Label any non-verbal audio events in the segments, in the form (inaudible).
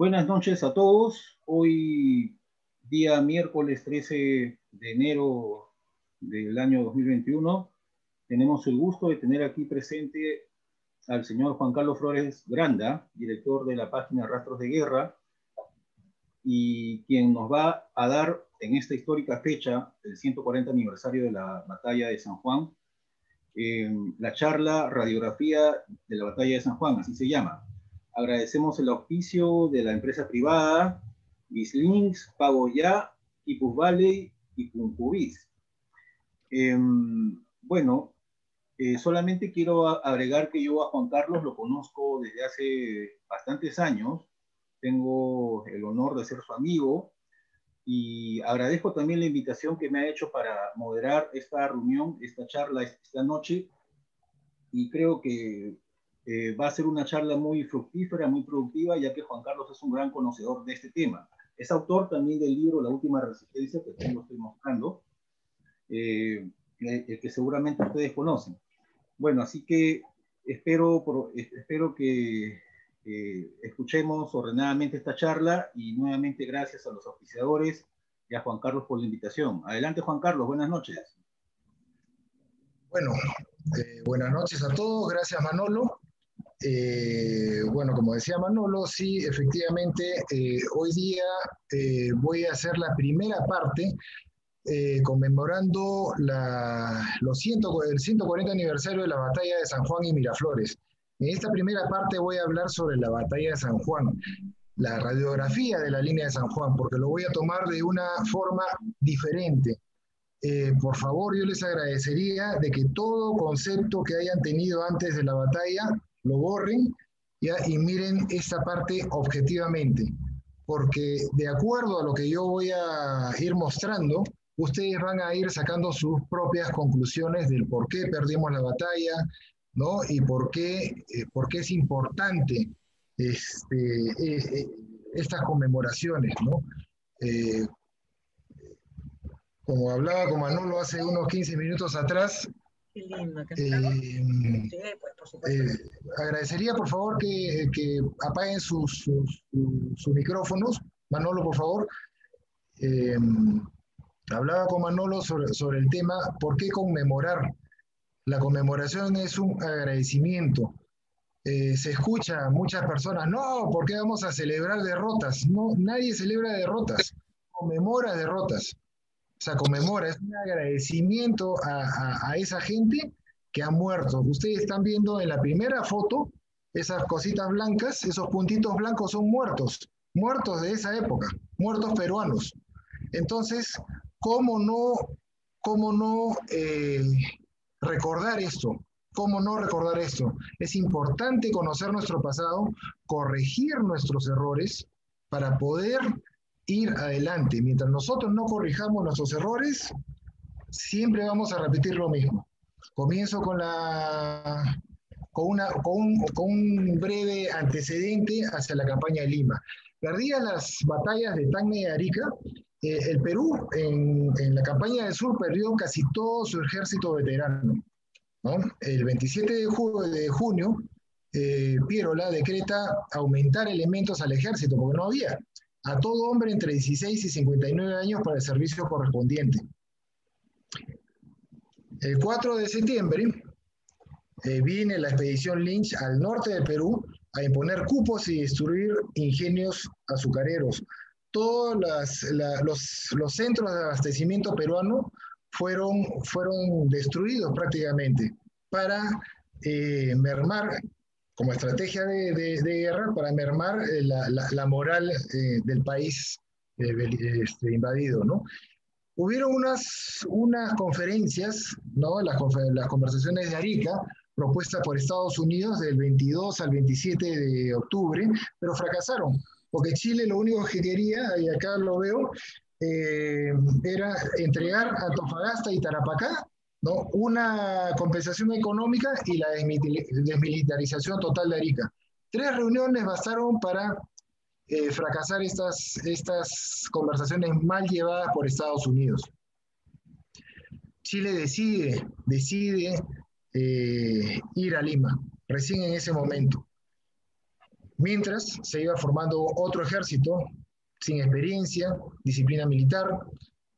Buenas noches a todos. Hoy, día miércoles 13 de enero del año 2021, tenemos el gusto de tener aquí presente al señor Juan Carlos Flores Granda, director de la página Rastros de Guerra, y quien nos va a dar en esta histórica fecha, el 140 aniversario de la batalla de San Juan, eh, la charla Radiografía de la batalla de San Juan, así se llama. Agradecemos el auspicio de la empresa privada Bislinks, Pago Ya, Ipus Valley y Puncubis. Em, bueno, eh, solamente quiero agregar que yo a Juan Carlos lo conozco desde hace bastantes años. Tengo el honor de ser su amigo y agradezco también la invitación que me ha hecho para moderar esta reunión, esta charla esta noche. Y creo que eh, va a ser una charla muy fructífera, muy productiva, ya que Juan Carlos es un gran conocedor de este tema. Es autor también del libro La Última Resistencia, que tengo estoy mostrando, eh, que seguramente ustedes conocen. Bueno, así que espero, espero que eh, escuchemos ordenadamente esta charla y nuevamente gracias a los oficiadores y a Juan Carlos por la invitación. Adelante, Juan Carlos, buenas noches. Bueno, buenas noches a todos, gracias Manolo. Eh, bueno, como decía Manolo, sí, efectivamente, eh, hoy día eh, voy a hacer la primera parte conmemorando la, los el 140 aniversario de la batalla de San Juan y Miraflores. En esta primera parte voy a hablar sobre la batalla de San Juan, la radiografía de la línea de San Juan, porque lo voy a tomar de una forma diferente. por favor, yo les agradecería de que todo concepto que hayan tenido antes de la batalla lo borren ¿ya? y miren esta parte objetivamente, porque de acuerdo a lo que yo voy a ir mostrando, ustedes van a ir sacando sus propias conclusiones del por qué perdimos la batalla, ¿no? Y por qué, eh, por qué es importante este, eh, eh, estas conmemoraciones, ¿no? como hablaba con Manolo hace unos 15 minutos atrás, Qué lindo, eh, pues, eh, agradecería por favor que, apaguen sus, micrófonos. Manolo, por favor. Eh, hablaba con Manolo sobre, el tema, ¿por qué conmemorar? La conmemoración es un agradecimiento. se escucha a muchas personas, no, ¿por qué vamos a celebrar derrotas? No, nadie celebra derrotas, conmemora derrotas. O sea, conmemora, es un agradecimiento a, esa gente que ha muerto. Ustedes están viendo en la primera foto esas cositas blancas, esos puntitos blancos son muertos, muertos de esa época, muertos peruanos. Entonces, ¿cómo no, cómo no eh, recordar esto? ¿Cómo no recordar esto? Es importante conocer nuestro pasado, corregir nuestros errores para poder ir adelante. Mientras nosotros no corrijamos nuestros errores, siempre vamos a repetir lo mismo. Comienzo con, la, con, una, con, un, con un breve antecedente hacia la campaña de Lima. Perdía las batallas de Tacna y Arica. Eh, el Perú en, en, la campaña del sur perdió casi todo su ejército veterano. ¿no? El 27 de, de junio, eh, Pierola decreta aumentar elementos al ejército porque no había a todo hombre entre 16 y 59 años para el servicio correspondiente. El 4 de septiembre eh, viene la expedición Lynch al norte de Perú a imponer cupos y destruir ingenios azucareros. Todos los, centros de abastecimiento peruano fueron, fueron destruidos prácticamente para eh, mermar como estrategia de, guerra para mermar eh, la, moral eh, del país eh, este, invadido, ¿no? Hubieron unas, unas conferencias, ¿no? Las, las conversaciones de Arica, propuestas por Estados Unidos del 22 al 27 de octubre, pero fracasaron, porque Chile lo único que quería, y acá lo veo, era entregar a Antofagasta y Tarapacá ¿no? una compensación económica y la desmilitarización total de Arica. Tres reuniones bastaron para eh, fracasar estas, estas conversaciones mal llevadas por Estados Unidos. Chile decide, decide eh, ir a Lima, recién en ese momento. Mientras se iba formando otro ejército sin experiencia, disciplina militar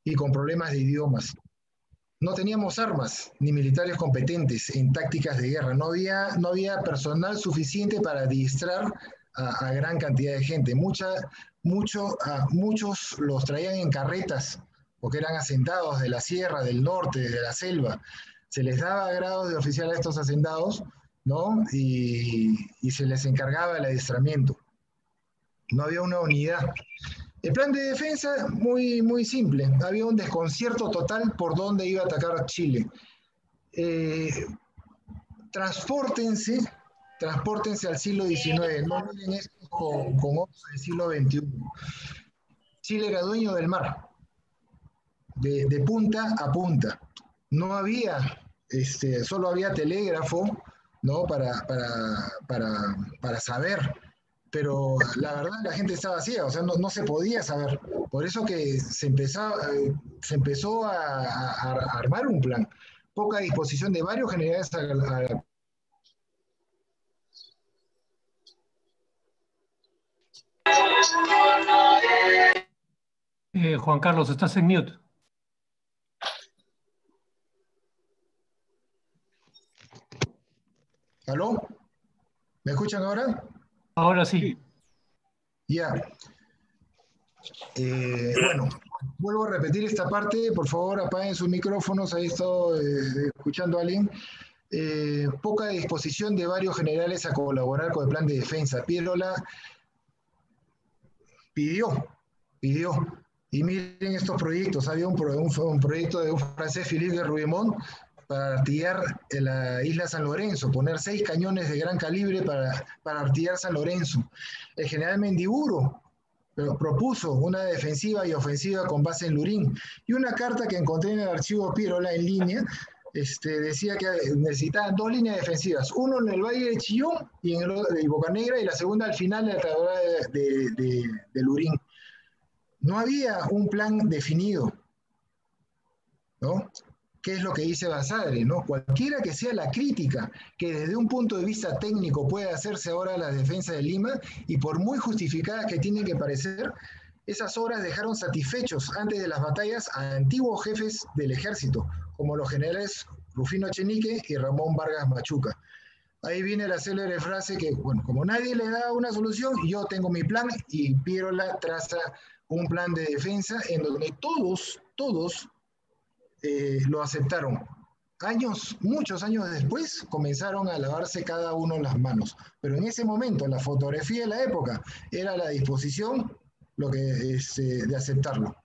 y con problemas de idiomas. No teníamos armas ni militares competentes en tácticas de guerra. No había, no había personal suficiente para adiestrar a, gran cantidad de gente. Muchos los traían en carretas porque eran asentados de la sierra, del norte, de la selva. Se les daba grados de oficial a estos asentados, ¿no? Y, y se les encargaba el adiestramiento. No había una unidad. El plan de defensa, muy, muy simple. Había un desconcierto total por dónde iba a atacar Chile. Eh, transpórtense, transpórtense al siglo XIX, no miren esto con, ojos del siglo XXI. Chile era dueño del mar, de, punta a punta. No había, este, solo había telégrafo, ¿no? Para, para, para saber pero la verdad la gente estaba ciega, o sea, no, se podía saber. Por eso que se, empezaba, eh, se empezó a, armar un plan. Poca disposición de varios generales eh, Juan Carlos, estás en mute. ¿Aló? ¿Me escuchan ahora? Ahora sí. Ya. Eh, bueno, vuelvo a repetir esta parte. Por favor, apaguen sus micrófonos. Ahí estoy eh, escuchando a alguien. Eh, poca disposición de varios generales a colaborar con el plan de defensa. Pierola pidió, pidió. Y miren estos proyectos. Había un, un proyecto de un francés, Philippe de Rubimont, para artillar la isla San Lorenzo, poner seis cañones de gran calibre para, para artillar San Lorenzo. El general Mendiburo propuso una defensiva y ofensiva con base en Lurín. Y una carta que encontré en el archivo Pirola en línea este, decía que necesitaban dos líneas defensivas, uno en el Valle de Chillón y en el de Boca Negra y la segunda al final de la tabla de, de Lurín. No había un plan definido. ¿no? Qué es lo que dice Basadre, ¿no? Cualquiera que sea la crítica que desde un punto de vista técnico puede hacerse ahora a la defensa de Lima, y por muy justificadas que tienen que parecer, esas obras dejaron satisfechos antes de las batallas a antiguos jefes del ejército, como los generales Rufino Chenique y Ramón Vargas Machuca. Ahí viene la célebre frase que, bueno, como nadie le da una solución, yo tengo mi plan y Pierola traza un plan de defensa en donde todos, todos eh, lo aceptaron. Años, muchos años después, comenzaron a lavarse cada uno las manos. Pero en ese momento, la fotografía de la época era la disposición lo que es, eh, de aceptarlo.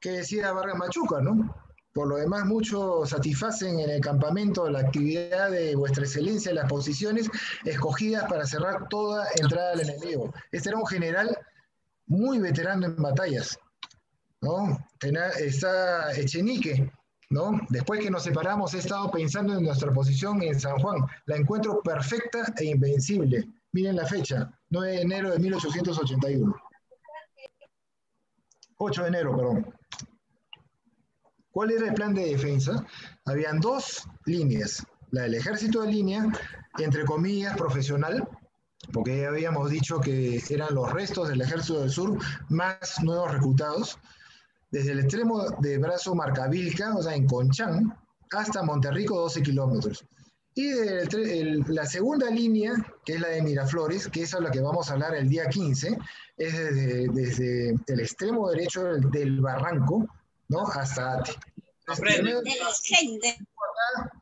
¿Qué decía Vargas Machuca, no? Por lo demás, muchos satisfacen en el campamento la actividad de vuestra excelencia en las posiciones escogidas para cerrar toda entrada al enemigo. Este era un general muy veterano en batallas, ¿no? Está Echenique, ¿no? Después que nos separamos he estado pensando en nuestra posición en San Juan. La encuentro perfecta e invencible. Miren la fecha, 9 de enero de 1881. 8 de enero, perdón. ¿Cuál era el plan de defensa? Habían dos líneas. La del ejército de línea, entre comillas, profesional, porque ya habíamos dicho que eran los restos del ejército del sur más nuevos reclutados, desde el extremo de brazo Marcavilca, o sea, en Conchán, hasta Monterrico, 12 kilómetros. Y de la segunda línea, que es la de Miraflores, que es a la que vamos a hablar el día 15, es desde, el extremo derecho del, barranco, ¿no? Hasta Ate.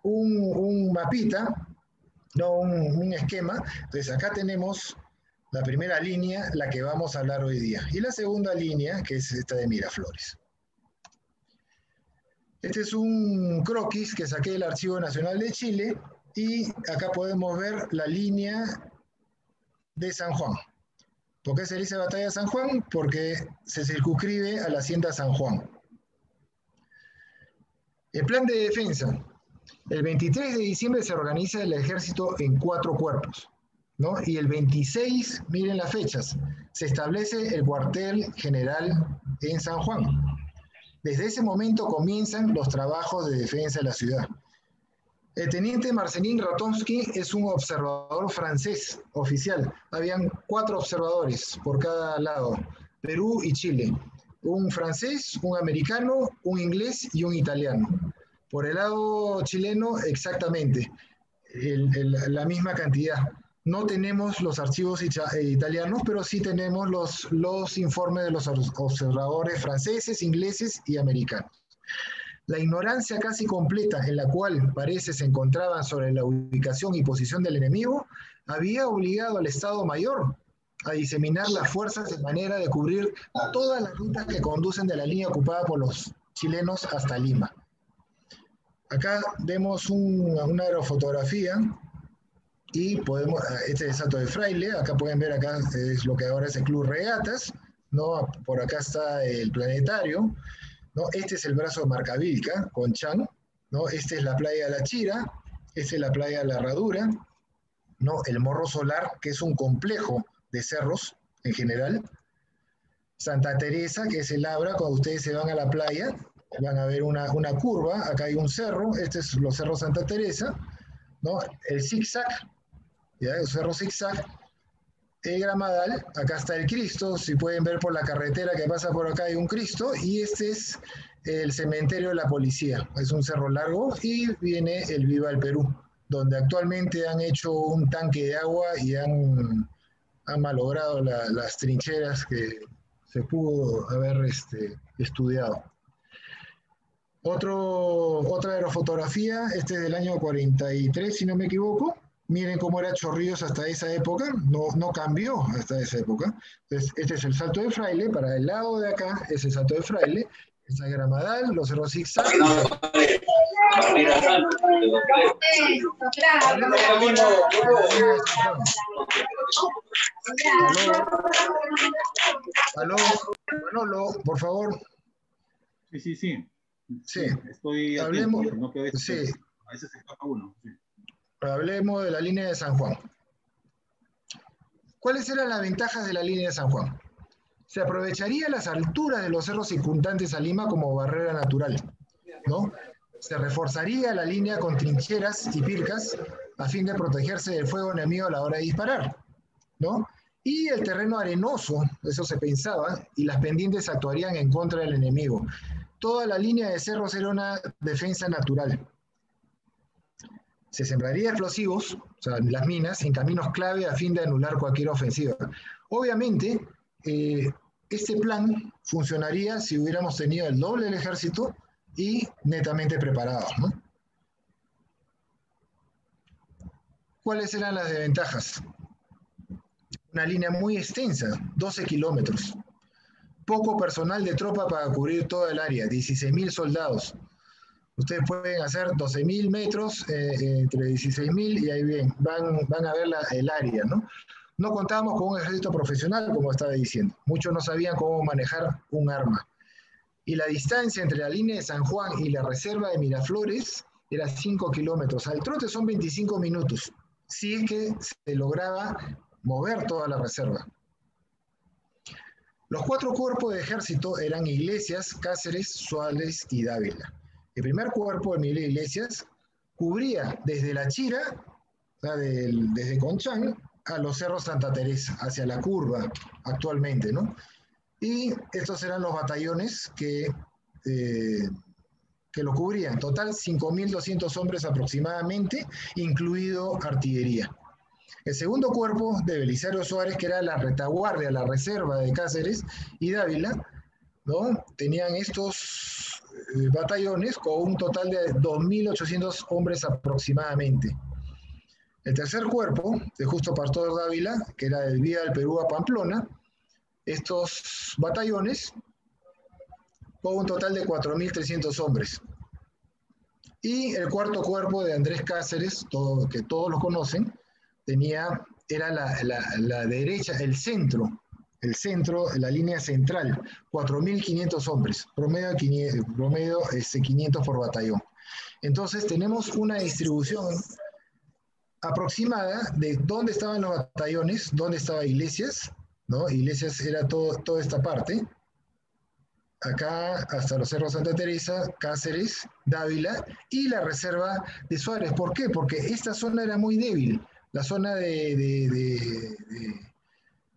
Un, un mapita, no un, un esquema. Entonces acá tenemos la primera línea, la que vamos a hablar hoy día. Y la segunda línea, que es esta de Miraflores. Este es un croquis que saqué del Archivo Nacional de Chile y acá podemos ver la línea de San Juan. ¿Por qué se dice Batalla de San Juan? Porque se circunscribe a la hacienda San Juan. El plan de defensa. El 23 de diciembre se organiza el ejército en cuatro cuerpos. ¿no? Y el 26, miren las fechas, se establece el cuartel general en San Juan. Desde ese momento comienzan los trabajos de defensa de la ciudad. El teniente Marcelín Ratonsky es un observador francés oficial. Habían cuatro observadores por cada lado, Perú y Chile. Un francés, un americano, un inglés y un italiano. Por el lado chileno, exactamente, la misma cantidad. No tenemos los archivos eh, italianos, pero sí tenemos los, los informes de los observadores franceses, ingleses y americanos. La ignorancia casi completa en la cual parece se encontraban sobre la ubicación y posición del enemigo había obligado al Estado Mayor a diseminar las fuerzas de manera de cubrir todas las rutas que conducen de la línea ocupada por los chilenos hasta Lima. Acá vemos una aerofotografía y podemos, este es el salto de Fraile, acá pueden ver acá es lo que ahora es el Club Regatas, ¿no? por acá está el planetario, ¿no? este es el brazo de Marcavilca con Chan, ¿no? esta es la playa de la Chira, esta es la playa de la Herradura, ¿no? el Morro Solar, que es un complejo de cerros en general, Santa Teresa, que es el Abra, cuando ustedes se van a la playa, van a ver una, una curva, acá hay un cerro, este es los cerros Santa Teresa, ¿no? el zigzag, el cerro zigzag, el Gramadal, acá está el Cristo, si pueden ver por la carretera que pasa por acá hay un Cristo, y este es el cementerio de la policía, es un cerro largo, y viene el Viva el Perú, donde actualmente han hecho un tanque de agua y han, malogrado las trincheras que se pudo haber este, estudiado. Otra aerofotografía, este es del año 43, si no me equivoco, Miren cómo era Chorrillos hasta esa época, no, no cambió hasta esa época. Entonces, este es el salto de fraile, para el lado de acá es el salto de fraile, esta gramadal, los cerros zigzag. Aló, Manolo, por favor. Sí, sí, sí. Sí. Estoy Hablemos. no que a veces, sí. a veces se escapa uno. Sí hablemos de la línea de San Juan. ¿Cuáles eran las ventajas de la línea de San Juan? Se aprovecharía las alturas de los cerros circundantes a Lima como barrera natural, ¿no? Se reforzaría la línea con trincheras y pircas a fin de protegerse del fuego enemigo a la hora de disparar, ¿no? Y el terreno arenoso, eso se pensaba, y las pendientes actuarían en contra del enemigo. Toda la línea de cerros era una defensa natural se sembraría explosivos, o sea, las minas, en caminos clave a fin de anular cualquier ofensiva. Obviamente, eh, este plan funcionaría si hubiéramos tenido el doble del ejército y netamente preparados. ¿Cuáles eran las desventajas? Una línea muy extensa, 12 kilómetros. Poco personal de tropa para cubrir toda el área, 16.000 soldados. Ustedes pueden hacer 12.000 metros eh, eh, entre 16.000 y ahí bien, van, van a ver el área, ¿no? No contábamos con un ejército profesional, como estaba diciendo. Muchos no sabían cómo manejar un arma. Y la distancia entre la línea de San Juan y la reserva de Miraflores era 5 kilómetros. Al trote son 25 minutos, si es que se lograba mover toda la reserva. Los cuatro cuerpos de ejército eran Iglesias, Cáceres, Suárez y Dávila. El primer cuerpo de Miguel Iglesias cubría desde La Chira, desde Conchán, a los cerros Santa Teresa, hacia la curva actualmente, ¿no? Y estos eran los batallones que, eh, que lo cubrían. Total, 5.200 hombres aproximadamente, incluido artillería. El segundo cuerpo de Belisario Suárez, que era la retaguardia, la reserva de Cáceres y Dávila, ¿no? Tenían estos batallones con un total de 2.800 hombres aproximadamente. El tercer cuerpo, de Justo Pastor Dávila, que era del Vía del Perú a Pamplona, estos batallones con un total de 4.300 hombres. Y el cuarto cuerpo de Andrés Cáceres, que todos lo conocen, tenía, era la, la derecha, el centro el centro, la línea central, 4.500 hombres, promedio, 500, promedio 500 este, por batallón. Entonces tenemos una distribución aproximada de dónde estaban los batallones, dónde estaba Iglesias, ¿no? Iglesias era todo, toda esta parte, acá hasta los cerros Santa Teresa, Cáceres, Dávila y la reserva de Suárez. ¿Por qué? Porque esta zona era muy débil. La zona de,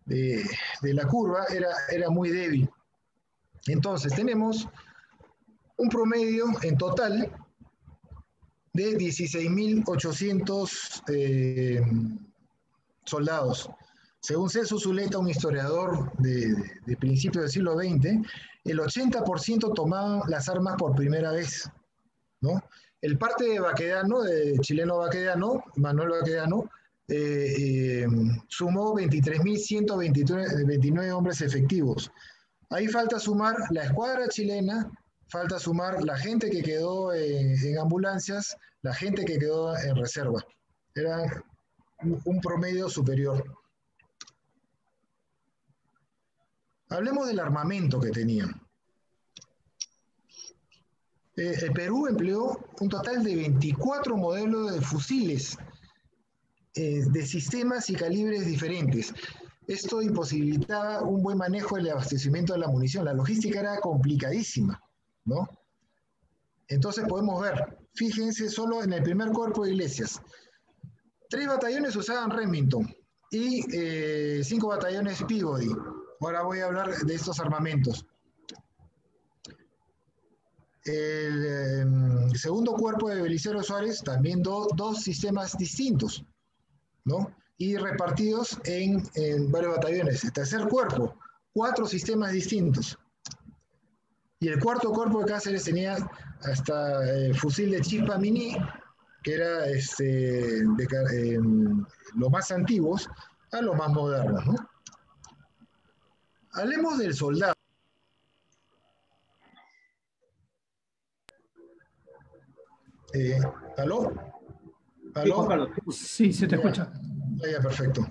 la curva era, era muy débil. Entonces tenemos un promedio en total de 16.800 eh, soldados. Según Celso Zuleta, un historiador de, de principios del siglo XX, el 80% tomaban las armas por primera vez. ¿no? El parte de Baquedano, de chileno Baquedano, Manuel Baquedano, eh, eh, sumó 23.129 hombres efectivos. Ahí falta sumar la escuadra chilena, falta sumar la gente que quedó en, ambulancias, la gente que quedó en reserva. Era un promedio superior. Hablemos del armamento que tenían. Eh, el Perú empleó un total de 24 modelos de fusiles eh, de sistemas y calibres diferentes. Esto imposibilitaba un buen manejo del abastecimiento de la munición. La logística era complicadísima, ¿no? Entonces podemos ver, fíjense solo en el primer cuerpo de iglesias. Tres batallones usaban Remington y eh, cinco batallones Peabody. Ahora voy a hablar de estos armamentos. El em, segundo cuerpo de Belicero Suárez, también dos sistemas distintos, Y repartidos en, varios batallones. El tercer cuerpo, cuatro sistemas distintos. Y el cuarto cuerpo de Cáceres tenía hasta el fusil de chispa mini, que era este, de, em, los más antiguos a los más modernos, ¿no? Hablemos del soldado. Eh, ¿Aló? ¿Aló? Sí, se te escucha. Ya, perfecto.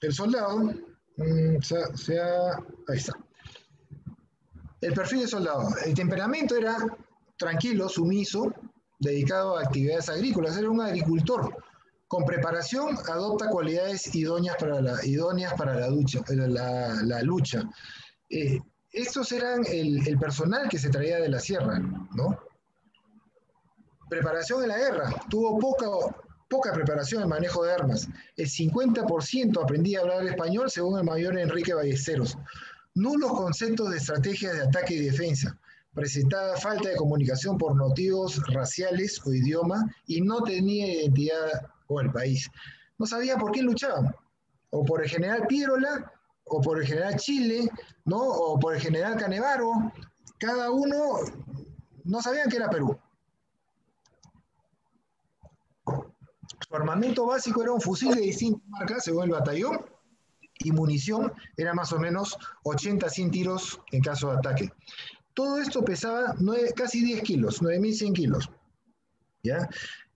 El soldado, mm, sea, ahí está. El perfil de soldado. El temperamento era tranquilo, sumiso, dedicado a actividades agrícolas. Era un agricultor con preparación adopta cualidades idóneas para la, idóneas para la, ducha, la, lucha. Eh, estos eran el, personal que se traía de la sierra, ¿no? Preparación en la guerra. Tuvo poca, poca preparación en manejo de armas. El 50% aprendía a hablar español, según el mayor Enrique Ballesteros. Nulos conceptos de estrategias de ataque y defensa. Presentaba falta de comunicación por motivos raciales o idioma y no tenía identidad o el país. No sabía por qué luchaban. O por el general Pirola, o por el general Chile, ¿no? O por el general Canevaro. Cada uno no sabían que era Perú. Armamento básico era un fusil de distintas marcas, según el batallón, y munición era más o menos 80-100 tiros en caso de ataque. Todo esto pesaba casi 10 kilos, 9.100 kilos. ¿ya?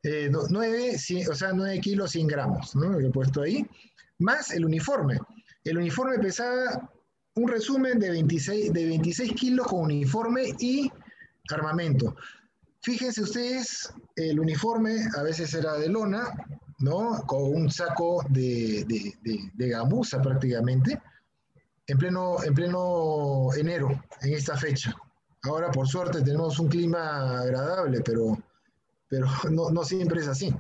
9, eh, o sea, 9 kilos 100 gramos, ¿no? Lo he puesto ahí, más el uniforme. El uniforme pesaba un resumen de 26, de 26 kilos con uniforme y armamento. Fíjense ustedes, el uniforme a veces era de lona, ¿no? Con un saco de, de, de, gamuza prácticamente, en pleno, en pleno enero, en esta fecha. Ahora, por suerte, tenemos un clima agradable, pero pero no, siempre es así.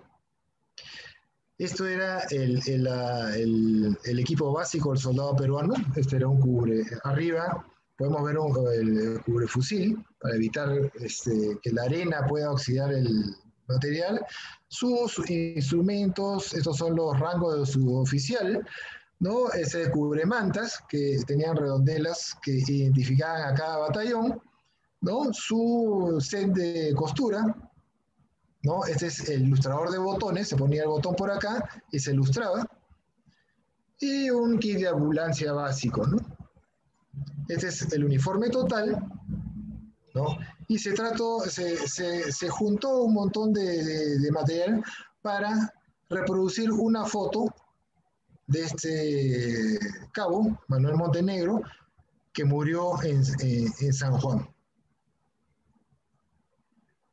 Esto era el, equipo básico del soldado peruano. Este era un cubre. Arriba podemos ver un, el cubre fusil para evitar este, que la arena pueda oxidar el material. Sus instrumentos, estos son los rangos de su oficial. ¿no? Ese cubre mantas que tenían redondelas que identificaban a cada batallón. ¿no? Su set de costura, ¿no? Este es el ilustrador de botones, se ponía el botón por acá y se ilustraba. Y un kit de ambulancia básico. Este es el uniforme total, ¿no? Y se trató, se, se, juntó un montón de, material para reproducir una foto de este cabo, Manuel Montenegro, que murió en, San Juan.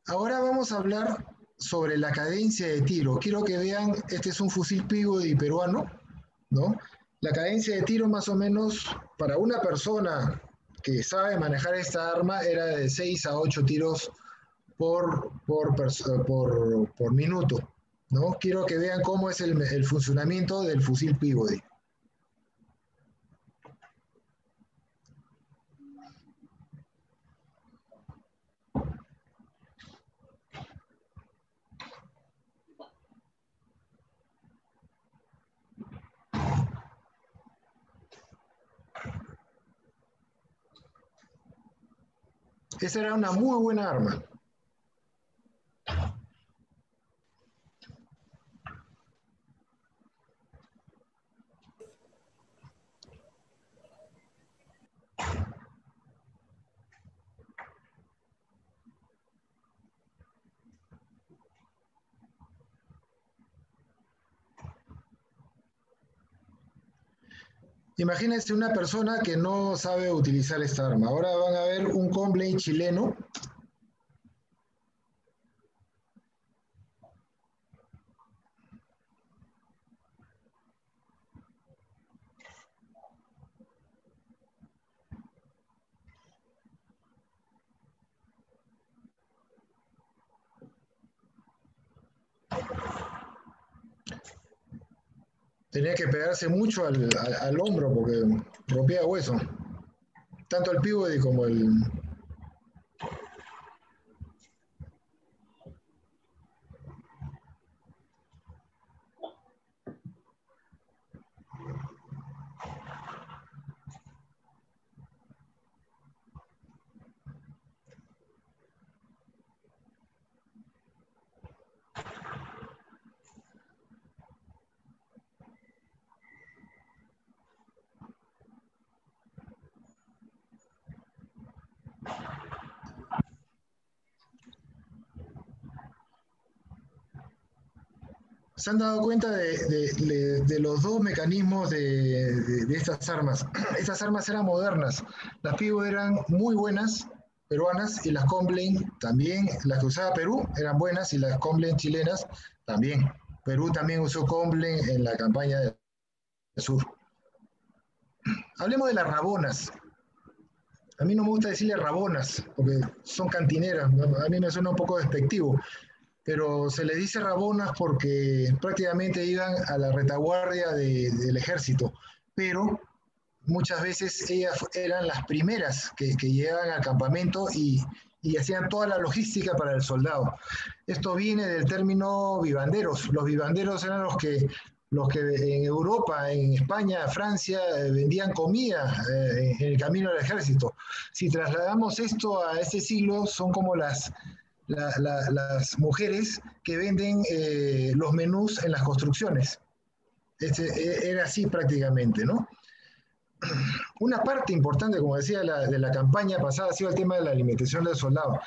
Ahora vamos a hablar sobre la cadencia de tiro. Quiero que vean, este es un fusil Peabody peruano, ¿no? La cadencia de tiro más o menos para una persona que sabe manejar esta arma era de 6 a 8 tiros por, por, por, minuto. ¿no? Quiero que vean cómo es el, el funcionamiento del fusil Peabody. Esa era una muy buena arma. Imagínense una persona que no sabe utilizar esta arma. Ahora van a ver un Comblade chileno tenía que pegarse mucho al, al, hombro porque rompía hueso. Tanto el pívot como el, se han dado cuenta de, los dos mecanismos de, estas armas. (clears throat) Estas armas eran modernas. Las Pivo eran muy buenas, peruanas, y las Complain también, las que usaba Perú eran buenas, y las Complain chilenas también. Perú también usó Complain en la campaña del sur. (clears throat) Hablemos de las rabonas. A mí no me gusta decirle rabonas, porque son cantineras. A mí me suena un poco despectivo pero se les dice rabonas porque prácticamente iban a la retaguardia del ejército, pero muchas veces ellas eran las primeras que, llegaban al campamento y, hacían toda la logística para el soldado. Esto viene del término vivanderos. Los vivanderos eran los que, los que en Europa, en España, Francia, eh, vendían comida eh, en el camino del ejército. Si trasladamos esto a ese siglo, son como las, las mujeres que venden eh, los menús en las construcciones. Este, e, era así prácticamente, ¿no? (clears throat) Una parte importante, como decía, de la campaña pasada ha sido el tema de la alimentación del soldado.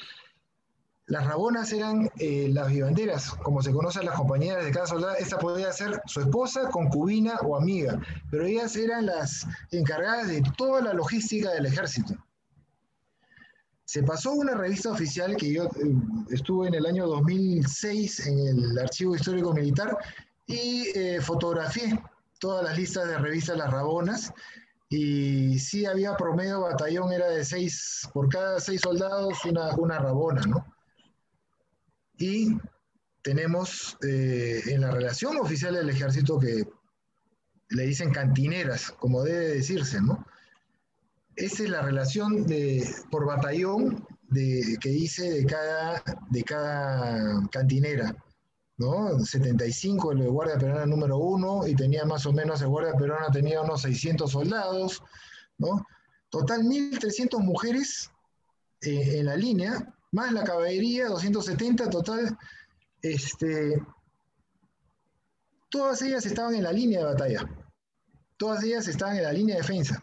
Las rabonas eran eh, las vivanderas, como se conocen las compañeras de cada soldado. Esta podía ser su esposa, concubina o amiga, pero ellas eran las encargadas de toda la logística del ejército se pasó una revista oficial que yo eh, estuve en el año 2006 en el Archivo Histórico Militar y eh, fotografié todas las listas de revistas Las Rabonas y sí había promedio batallón, era de seis, por cada seis soldados una, una rabona, ¿no? Y tenemos eh, en la relación oficial del ejército que le dicen cantineras, como debe decirse, ¿no? Esa es la relación de, por batallón de, que hice de cada, de cada cantinera. ¿no? 75 el guardia peruana número uno y tenía más o menos el guardia peruana tenía unos 600 soldados, ¿no? Total 1.300 mujeres eh, en la línea, más la caballería, 270 total, este, todas ellas estaban en la línea de batalla, todas ellas estaban en la línea de defensa.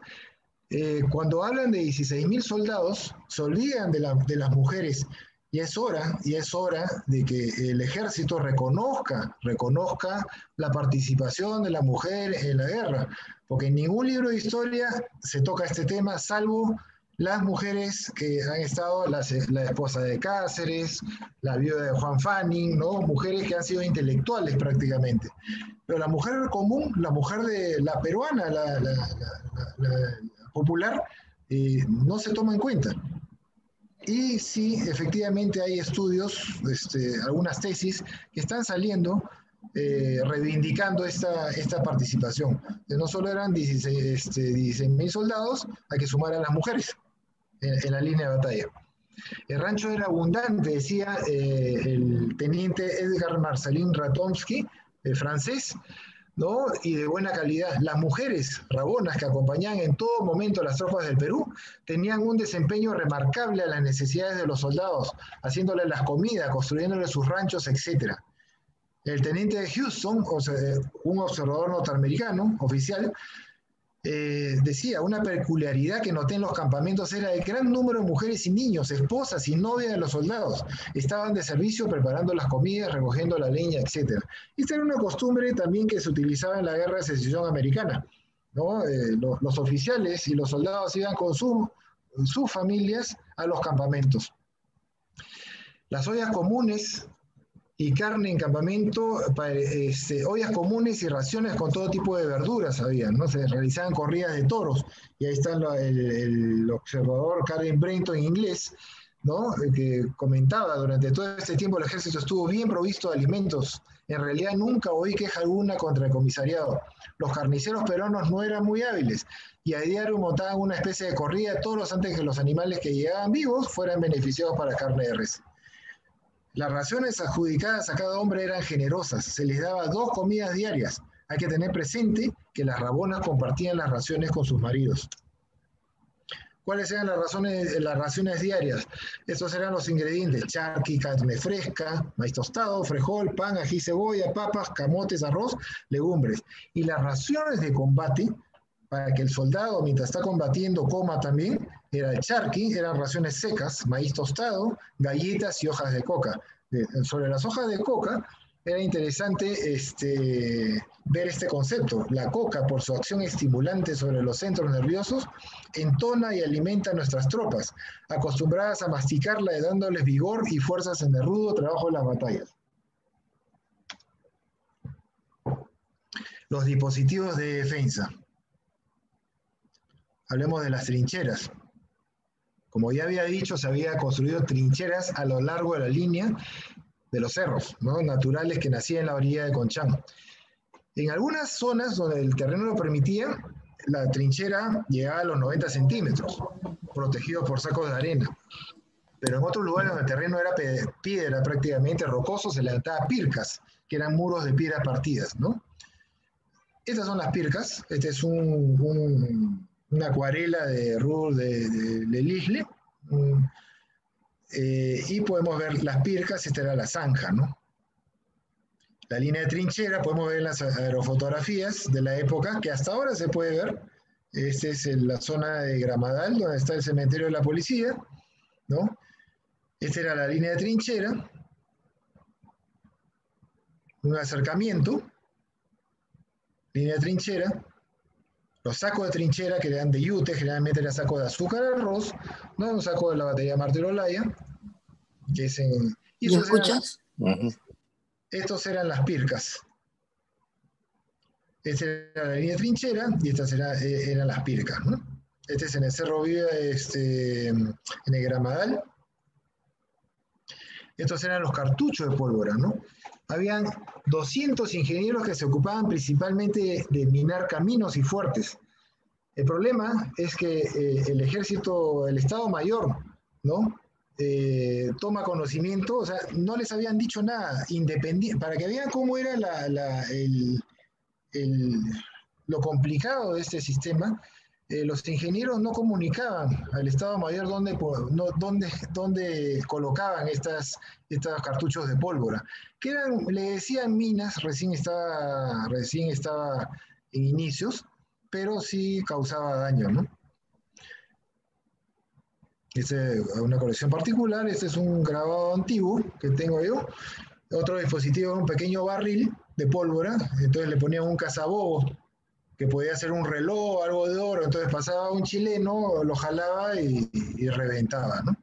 Eh, cuando hablan de 16.000 soldados, se olvidan de, las mujeres. Y es hora, y es hora de que el ejército reconozca, reconozca la participación de la mujer en la guerra, porque en ningún libro de historia se toca este tema, salvo las mujeres que han estado, la, esposa de Cáceres, la viuda de Juan Fanning, ¿no? mujeres que han sido intelectuales prácticamente. Pero la mujer común, la mujer de la peruana, la, popular, eh, no se toma en cuenta. Y sí, efectivamente hay estudios, este, algunas tesis que están saliendo eh, reivindicando esta, esta participación. No solo eran 16 este, mil soldados, hay que sumar a las mujeres en, la línea de batalla. El rancho era abundante, decía eh, el teniente Edgar Marcelin Ratomsky, el francés, ¿no? y de buena calidad. Las mujeres rabonas que acompañaban en todo momento las tropas del Perú tenían un desempeño remarcable a las necesidades de los soldados, haciéndoles las comidas, construyéndoles sus ranchos, etc. El teniente de Houston, sea, un observador norteamericano oficial, eh, decía, una peculiaridad que noté en los campamentos era el gran número de mujeres y niños, esposas y novias de los soldados. Estaban de servicio preparando las comidas, recogiendo la leña, etc. Esta era una costumbre también que se utilizaba en la guerra de secesión americana. Eh, los, oficiales y los soldados iban con sus familias a los campamentos. Las ollas comunes y carne en campamento, este, ollas comunes y raciones con todo tipo de verduras había, ¿no? Se realizaban corridas de toros, y ahí está el, observador Karen Brenton en inglés, ¿no? Que comentaba, durante todo este tiempo el ejército estuvo bien provisto de alimentos, en realidad nunca oí queja alguna contra el comisariado. Los carniceros peruanos no eran muy hábiles, y a diario montaban una especie de corrida todos los antes que los animales que llegaban vivos fueran beneficiados para carne de res. Las raciones adjudicadas a cada hombre eran generosas, se les daba dos comidas diarias. Hay que tener presente que las rabonas compartían las raciones con sus maridos. ¿Cuáles eran las, razones, las raciones diarias? Estos eran los ingredientes, charqui, carne fresca, maíz tostado, frijol, pan, ají, cebolla, papas, camotes, arroz, legumbres. Y las raciones de combate, para que el soldado mientras está combatiendo coma también, era el charqui, eran raciones secas, maíz tostado, galletas y hojas de coca. sobre las hojas de coca era interesante este, ver este concepto. La coca, por su acción estimulante sobre los centros nerviosos, entona y alimenta a nuestras tropas, acostumbradas a masticarla y dándoles vigor y fuerzas en el rudo trabajo de las batallas. Los dispositivos de defensa. Hablemos de las trincheras. Como ya había dicho, se había construido trincheras a lo largo de la línea de los cerros naturales que nacían en la orilla de Conchán. En algunas zonas donde el terreno lo permitía, la trinchera llegaba a los 90 centímetros, protegido por sacos de arena. Pero en otros lugares donde el terreno era piedra prácticamente rocoso, se levantaba pircas, que eran muros de piedra partidas. ¿no? Estas son las pircas. Este es un una acuarela de Ruhr de, de, eh, y podemos ver las pircas, esta era la zanja, ¿no? La línea de trinchera, podemos ver las aerofotografías de la época, que hasta ahora se puede ver. Esta es la zona de Gramadal, donde está el cementerio de la policía, ¿no? Esta era la línea de trinchera. Un acercamiento. Línea de trinchera. Los sacos de trinchera que eran de yute, generalmente era saco de azúcar arroz, ¿no? Un saco de la batería Martirolaya, que es en... ¿Y escuchas? estos eran las pircas. Esta era la línea de trinchera y estas eh, eran las pircas, ¿no? Este es en el Cerro Viva, este, en el Gramadal. Estos eran los cartuchos de pólvora, ¿no? habían 200 ingenieros que se ocupaban principalmente de, minar caminos y fuertes. El problema es que eh, el ejército, el Estado Mayor, ¿no? Eh, toma conocimiento, o sea, no les habían dicho nada, independiente, para que vean cómo era lo complicado de este sistema, eh, los ingenieros no comunicaban al Estado Mayor dónde, dónde, dónde colocaban estas, estos cartuchos de pólvora, que eran, le decían minas, recién estaba, recién estaba en inicios, pero sí causaba daño, ¿no? Esta es una colección particular, este es un grabado antiguo que tengo yo. Otro dispositivo, un pequeño barril de pólvora, entonces le ponían un cazabobo que podía ser un reloj, algo de oro, entonces pasaba un chileno, lo jalaba y, reventaba, ¿no?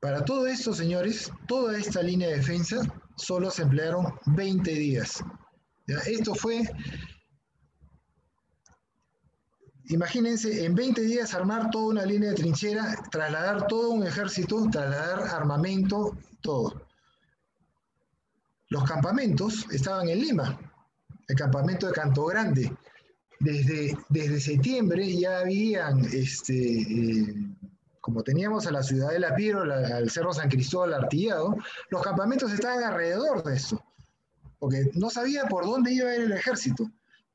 Para todo esto, señores, toda esta línea de defensa solo se emplearon 20 días. Esto fue, imagínense, en 20 días armar toda una línea de trinchera, trasladar todo un ejército, trasladar armamento, todo. Los campamentos estaban en Lima, el campamento de Canto Grande. Desde, desde septiembre ya habían este, eh, como teníamos a la ciudad de La Piero, al Cerro San Cristóbal artillado, los campamentos estaban alrededor de eso, porque no sabía por dónde iba a ir el ejército.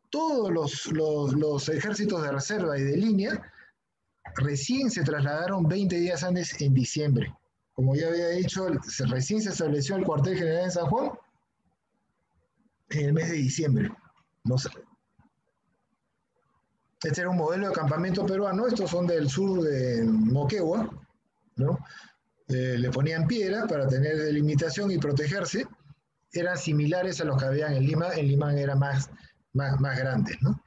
Todos los, ejércitos de reserva y de línea recién se trasladaron 20 días antes en diciembre. Como ya había dicho, recién se estableció el cuartel general en San Juan en el mes de diciembre. No, este era un modelo de campamento peruano, estos son del sur de Moquegua, ¿no? Eh, le ponían piedra para tener delimitación y protegerse, eran similares a los que habían en Lima, en Lima eran más, más, grandes, ¿no?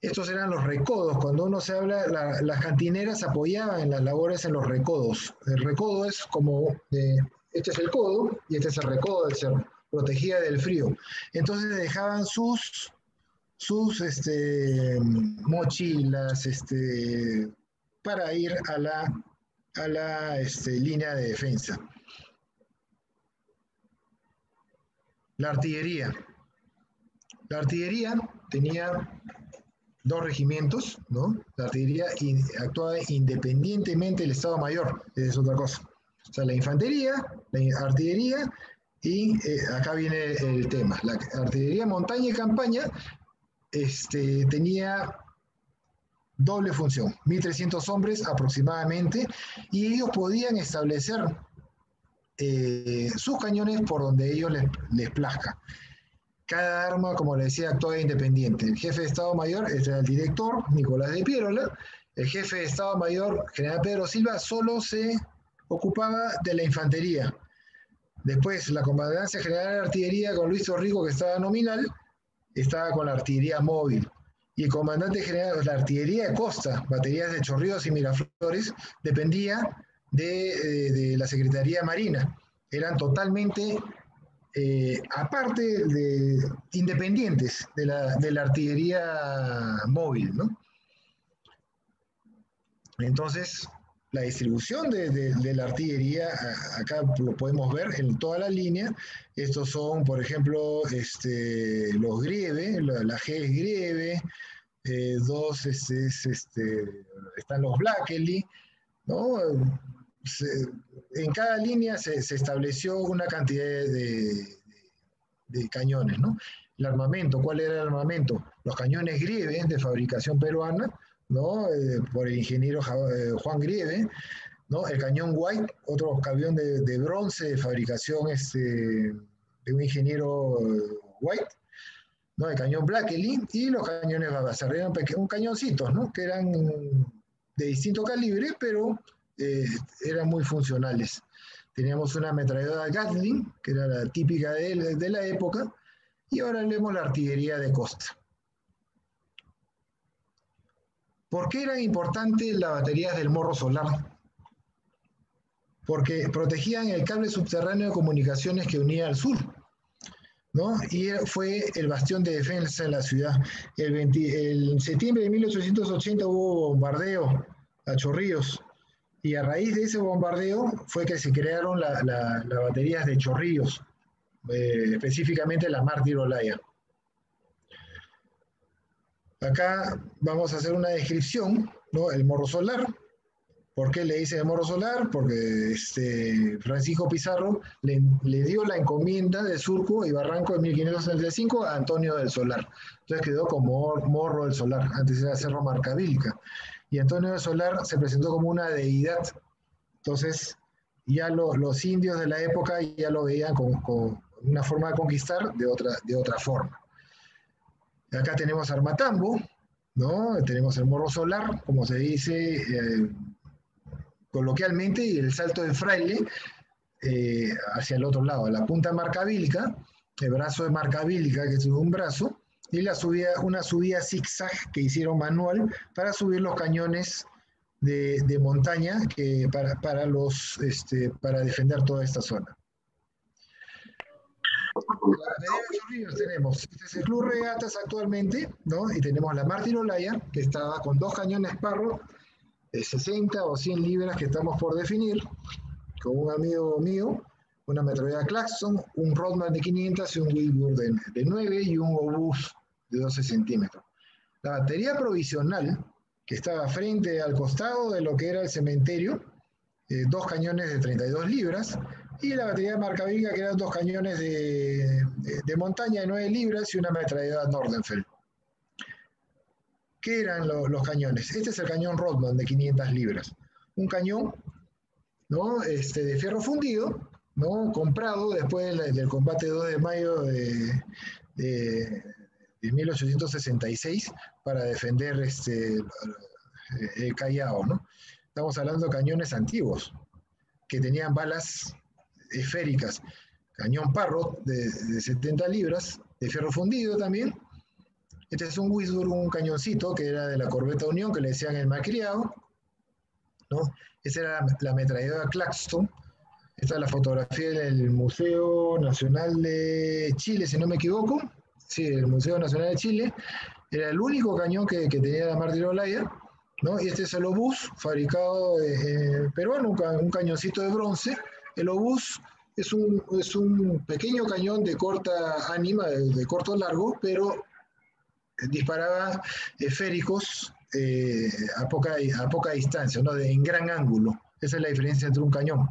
Estos eran los recodos, cuando uno se habla, las cantineras apoyaban en las labores en los recodos. El recodo es como, eh, este es el codo y este es el recodo del cerro, protegía del frío. Entonces dejaban sus sus este, mochilas este, para ir a la, a la este, línea de defensa. La artillería. La artillería tenía dos regimientos, ¿no? La artillería actuaba independientemente del Estado Mayor, es otra cosa. O sea, la infantería, la artillería y eh, acá viene el tema. La artillería montaña y campaña este, tenía doble función, 1.300 hombres aproximadamente, y ellos podían establecer eh, sus cañones por donde ellos les, plazca. Cada arma, como les decía, actuaba independiente. El jefe de Estado Mayor era el director, Nicolás de Pierola. El jefe de Estado Mayor, general Pedro Silva, solo se ocupaba de la infantería. Después, la Comandancia General de Artillería con Luis Torrico, que estaba nominal, estaba con la artillería móvil. Y el comandante general de la artillería de costa, baterías de Chorrillos y Miraflores, dependía de, eh, la Secretaría Marina. Eran totalmente, eh, aparte de independientes de la, de la artillería móvil. ¿no? Entonces, la distribución de, la artillería, acá lo podemos ver en toda la línea. Estos son, por ejemplo, este, los Grieve, la, G es Grieve, eh, dos este, están los Blackley, ¿no? en cada línea se, estableció una cantidad de, de, cañones, ¿no? El armamento, ¿cuál era el armamento? Los cañones Grieve de fabricación peruana, ¿no? Eh, por el ingeniero eh, Juan Grieve, ¿no? El cañón White, otro cañón de, bronce de fabricación este, de un ingeniero eh, White, ¿no? El cañón Blackley y los cañones Babasar, eran un cañoncitos. Que eran de distinto calibre, pero eran muy funcionales. Teníamos una ametralladora Gatling, que era la típica de, de la época, y ahora vemos la artillería de costa. ¿Por qué eran importantes las baterías del morro solar? Porque protegían el cable subterráneo de comunicaciones que unía al sur. ¿no? Y fue el bastión de defensa de la ciudad. El, septiembre de 1880 hubo bombardeo a Chorrillos. Y a raíz de ese bombardeo fue que se crearon las baterías de Chorrillos, eh, específicamente la Mártir Olaya. Acá vamos a hacer una descripción, ¿no? El morro solar. ¿Por qué le dice el morro solar? Porque este, Francisco Pizarro le, dio la encomienda de Surco y Barranco en 1565 a Antonio del Solar. Entonces quedó como morro del solar, antes era Cerro Marcavilca. Y Antonio del Solar se presentó como una deidad. Entonces ya los indios de la época ya lo veían como, una forma de conquistar de otra, de otra forma. Acá tenemos Armatambo, ¿no? Tenemos el morro solar, como se dice eh, coloquialmente, y el salto de fraile eh, hacia el otro lado, la punta marcavílica, el brazo de marca bíblica, que es un brazo, y la subida, una subida zigzag que hicieron manual para subir los cañones de, de montaña que para, para, los, este, para defender toda esta zona. Tenemos, este es el Club Regatas actualmente, ¿no? Y tenemos la Martín Olaya, que estaba con dos cañones Parro de 60 o 100 libras que estamos por definir, con un amigo mío, una metralla Claxton, un Rodman de 500 y un Wilbur de, de 9 y un obús de 12 centímetros. La batería provisional, que estaba frente al costado de lo que era el cementerio, eh, dos cañones de 32 libras, y la batería de marca que eran dos cañones de, de, montaña de 9 libras y una ametralladora Nordenfeld. ¿Qué eran los cañones? Este es el cañón Rodman de 500 libras. Un cañón ¿no? este, de fierro fundido, ¿no? comprado después del, combate 2 de mayo de, de, 1866 para defender este, el Callao. ¿no? Estamos hablando de cañones antiguos que tenían balas esféricas. Cañón Parrot de, 70 libras, de fierro fundido también. Este es un Wisburg, un cañoncito que era de la corbeta Unión, que le decían el malcriado. ¿no? Esa era la ametralladora Claxton. Esta es la fotografía del Museo Nacional de Chile, si no me equivoco. Sí, el Museo Nacional de Chile. Era el único cañón que, tenía la Martín Olaya. ¿no? Y este es el obús, fabricado en peruano, un, cañoncito de bronce. El obús es un, es un pequeño cañón de corta ánima, de, corto largo, pero disparaba esféricos eh, a, poca, a poca distancia, ¿no? de, en gran ángulo. Esa es la diferencia entre un cañón.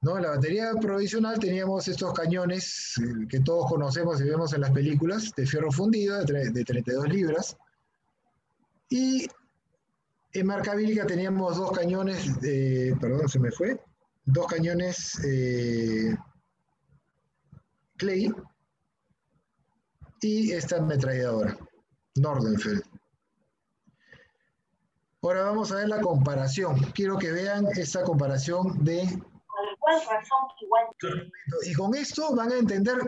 ¿no? En la batería provisional teníamos estos cañones eh, que todos conocemos y vemos en las películas, de fierro fundido, de, de 32 libras. Y en marca bíblica teníamos dos cañones, de, perdón, se me fue, dos cañones eh, Clay y esta ametralladora, Nordenfeld. Ahora vamos a ver la comparación. Quiero que vean esta comparación de... Y con esto van a entender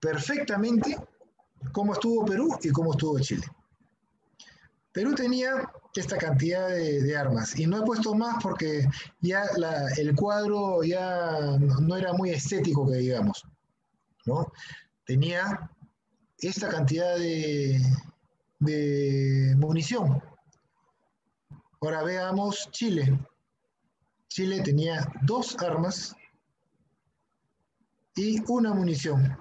perfectamente cómo estuvo Perú y cómo estuvo Chile. Perú tenía esta cantidad de, armas. Y no he puesto más porque ya el cuadro ya no era muy estético, que digamos. ¿no? Tenía esta cantidad de munición. Ahora veamos Chile. Chile tenía dos armas y una munición.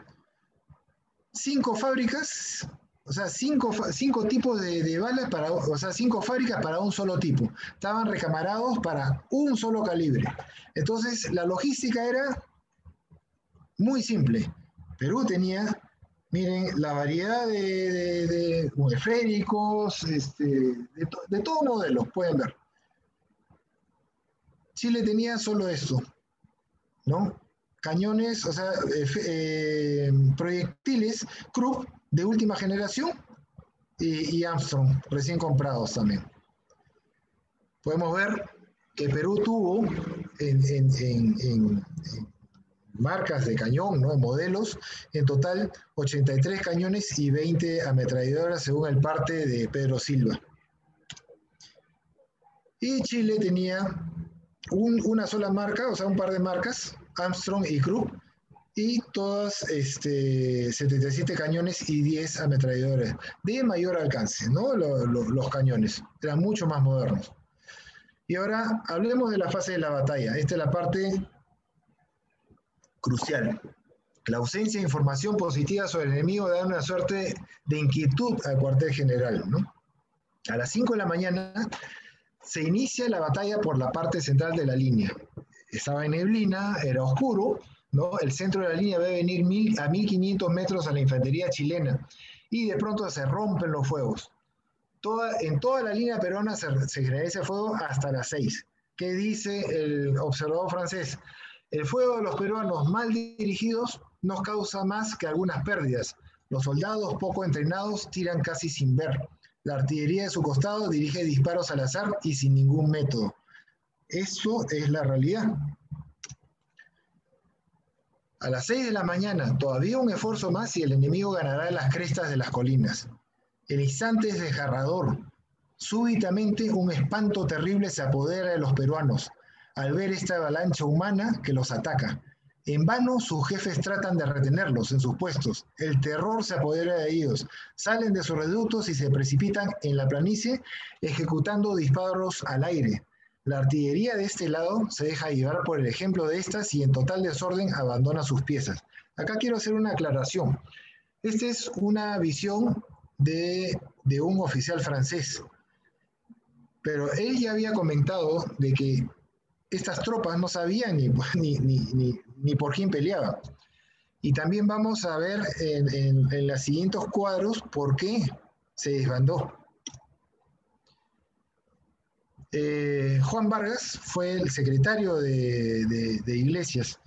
Cinco fábricas o sea, cinco, cinco tipos de, balas, para, o sea, cinco fábricas para un solo tipo. Estaban recamarados para un solo calibre. Entonces, la logística era muy simple. Perú tenía, miren, la variedad de, de, esféricos, este, de, de todo modelo, pueden ver. Chile tenía solo esto, ¿no? Cañones, o sea, eh, proyectiles Krupp de última generación y, Armstrong, recién comprados también. Podemos ver que Perú tuvo en, marcas de cañón, ¿no? modelos, en total 83 cañones y 20 ametralladoras según el parte de Pedro Silva. Y Chile tenía una sola marca, o sea, un par de marcas, Armstrong y Krupp, y todas este, 77 cañones y 10 ametralladores de mayor alcance, ¿no? Los, cañones eran mucho más modernos. Y ahora hablemos de la fase de la batalla. Esta es la parte crucial. La ausencia de información positiva sobre el enemigo da una suerte de inquietud al cuartel general, ¿no? A las 5 de la mañana se inicia la batalla por la parte central de la línea. Estaba en neblina, era oscuro, el centro de la línea ve venir mil, a 1500 metros a la infantería chilena y de pronto se rompen los fuegos. Toda, en toda la línea peruana se, se fuego hasta las 6. ¿Qué dice el observador francés? El fuego de los peruanos mal dirigidos nos causa más que algunas pérdidas. Los soldados poco entrenados tiran casi sin ver. La artillería de su costado dirige disparos al azar y sin ningún método. Eso es la realidad. A las 6 de la mañana, todavía un esfuerzo más y el enemigo ganará las crestas de las colinas. El instante es desgarrador. Súbitamente un espanto terrible se apodera de los peruanos al ver esta avalancha humana que los ataca. En vano sus jefes tratan de retenerlos en sus puestos. El terror se apodera de ellos. Salen de sus reductos y se precipitan en la planicie ejecutando disparos al aire. La artillería de este lado se deja llevar por el ejemplo de estas y en total desorden abandona sus piezas. Acá quiero hacer una aclaración. Esta es una visión de, de un oficial francés, pero él ya había comentado de que estas tropas no sabían ni, (laughs) ni, ni, por quién peleaban. Y también vamos a ver en, en, los siguientes cuadros por qué se desbandó. Eh, Juan Vargas fue el secretario de, Iglesias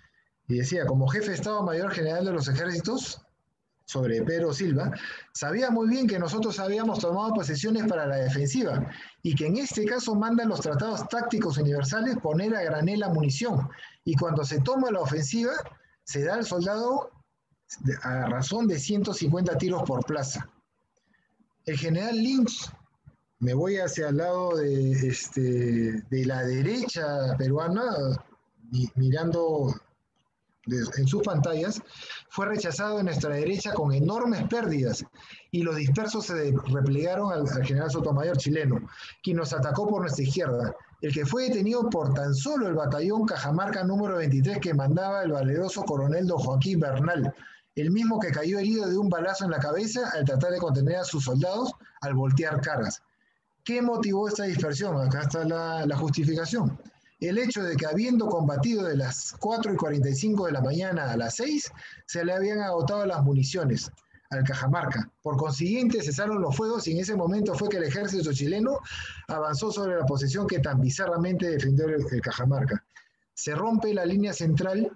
y decía, como jefe de Estado Mayor General de los Ejércitos, sobre Pedro Silva, sabía muy bien que nosotros habíamos tomado posiciones para la defensiva y que en este caso mandan los tratados tácticos universales poner a granel la munición y cuando se toma la ofensiva se da al soldado a razón de 150 tiros por plaza. El general Lynch, me voy hacia el lado de, este, de la derecha peruana, mirando en sus pantallas, fue rechazado en nuestra derecha con enormes pérdidas y los dispersos se replegaron al, general Sotomayor chileno, quien nos atacó por nuestra izquierda, el que fue detenido por tan solo el batallón Cajamarca número 23 que mandaba el valeroso coronel don Joaquín Bernal, el mismo que cayó herido de un balazo en la cabeza al tratar de contener a sus soldados al voltear caras. ¿Qué motivó esta dispersión? Acá está la, justificación el hecho de que habiendo combatido de las 4 y 45 de la mañana a las 6, se le habían agotado las municiones al Cajamarca. Por consiguiente, cesaron los fuegos y en ese momento fue que el ejército chileno avanzó sobre la posición que tan bizarramente defendió el, Cajamarca. Se rompe la línea central,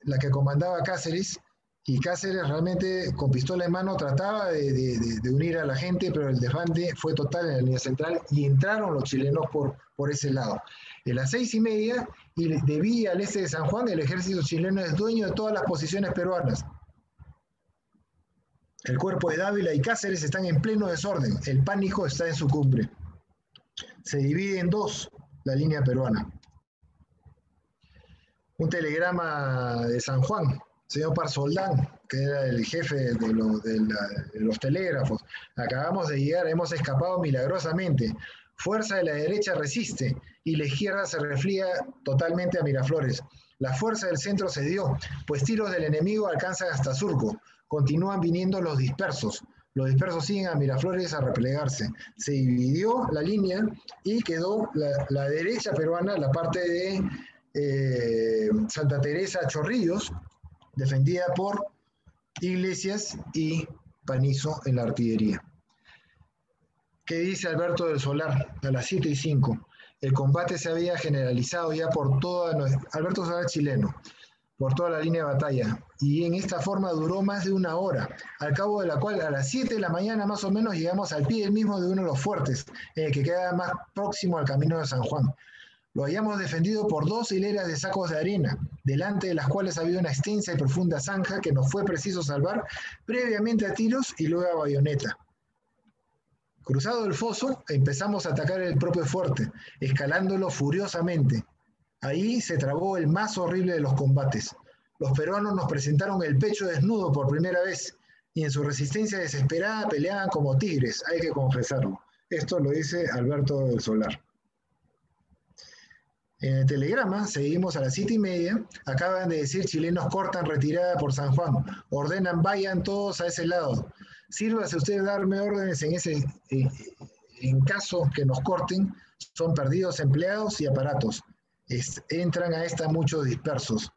la que comandaba Cáceres, y Cáceres realmente con pistola en mano trataba de, unir a la gente, pero el desbande fue total en la línea central y entraron los chilenos por, por ese lado de las seis y media y de Villa al este de San Juan, el ejército chileno es dueño de todas las posiciones peruanas. El cuerpo de Dávila y Cáceres están en pleno desorden. El pánico está en su cumbre. Se divide en dos la línea peruana. Un telegrama de San Juan, señor Parsoldán, que era el jefe de, los telégrafos. Acabamos de llegar, hemos escapado milagrosamente fuerza de la derecha resiste y la izquierda se refría totalmente a Miraflores. La fuerza del centro se dio, pues tiros del enemigo alcanzan hasta Surco. Continúan viniendo los dispersos. Los dispersos siguen a Miraflores a replegarse. Se dividió la línea y quedó la, derecha peruana, la parte de eh, Santa Teresa Chorrillos, defendida por Iglesias y Panizo en la artillería. ¿Qué dice Alberto del Solar a las 7 y 5? El combate se había generalizado ya por toda, Alberto Solar chileno, por toda la línea de batalla, y en esta forma duró más de una hora, al cabo de la cual a las 7 de la mañana más o menos llegamos al pie mismo de uno de los fuertes, el que queda más próximo al camino de San Juan. Lo habíamos defendido por dos hileras de sacos de arena, delante de las cuales había una extensa y profunda zanja que nos fue preciso salvar previamente a tiros y luego a bayoneta. Cruzado el foso, empezamos a atacar el propio fuerte, escalándolo furiosamente. Ahí se trabó el más horrible de los combates. Los peruanos nos presentaron el pecho desnudo por primera vez y en su resistencia desesperada peleaban como tigres, hay que confesarlo. Esto lo dice Alberto del Solar. En el telegrama, seguimos a las siete y media, acaban de decir chilenos cortan retirada por San Juan, ordenan vayan todos a ese lado. Sírvase usted darme órdenes en ese, eh, en caso que nos corten, son perdidos empleados y aparatos. entran a esta muchos dispersos.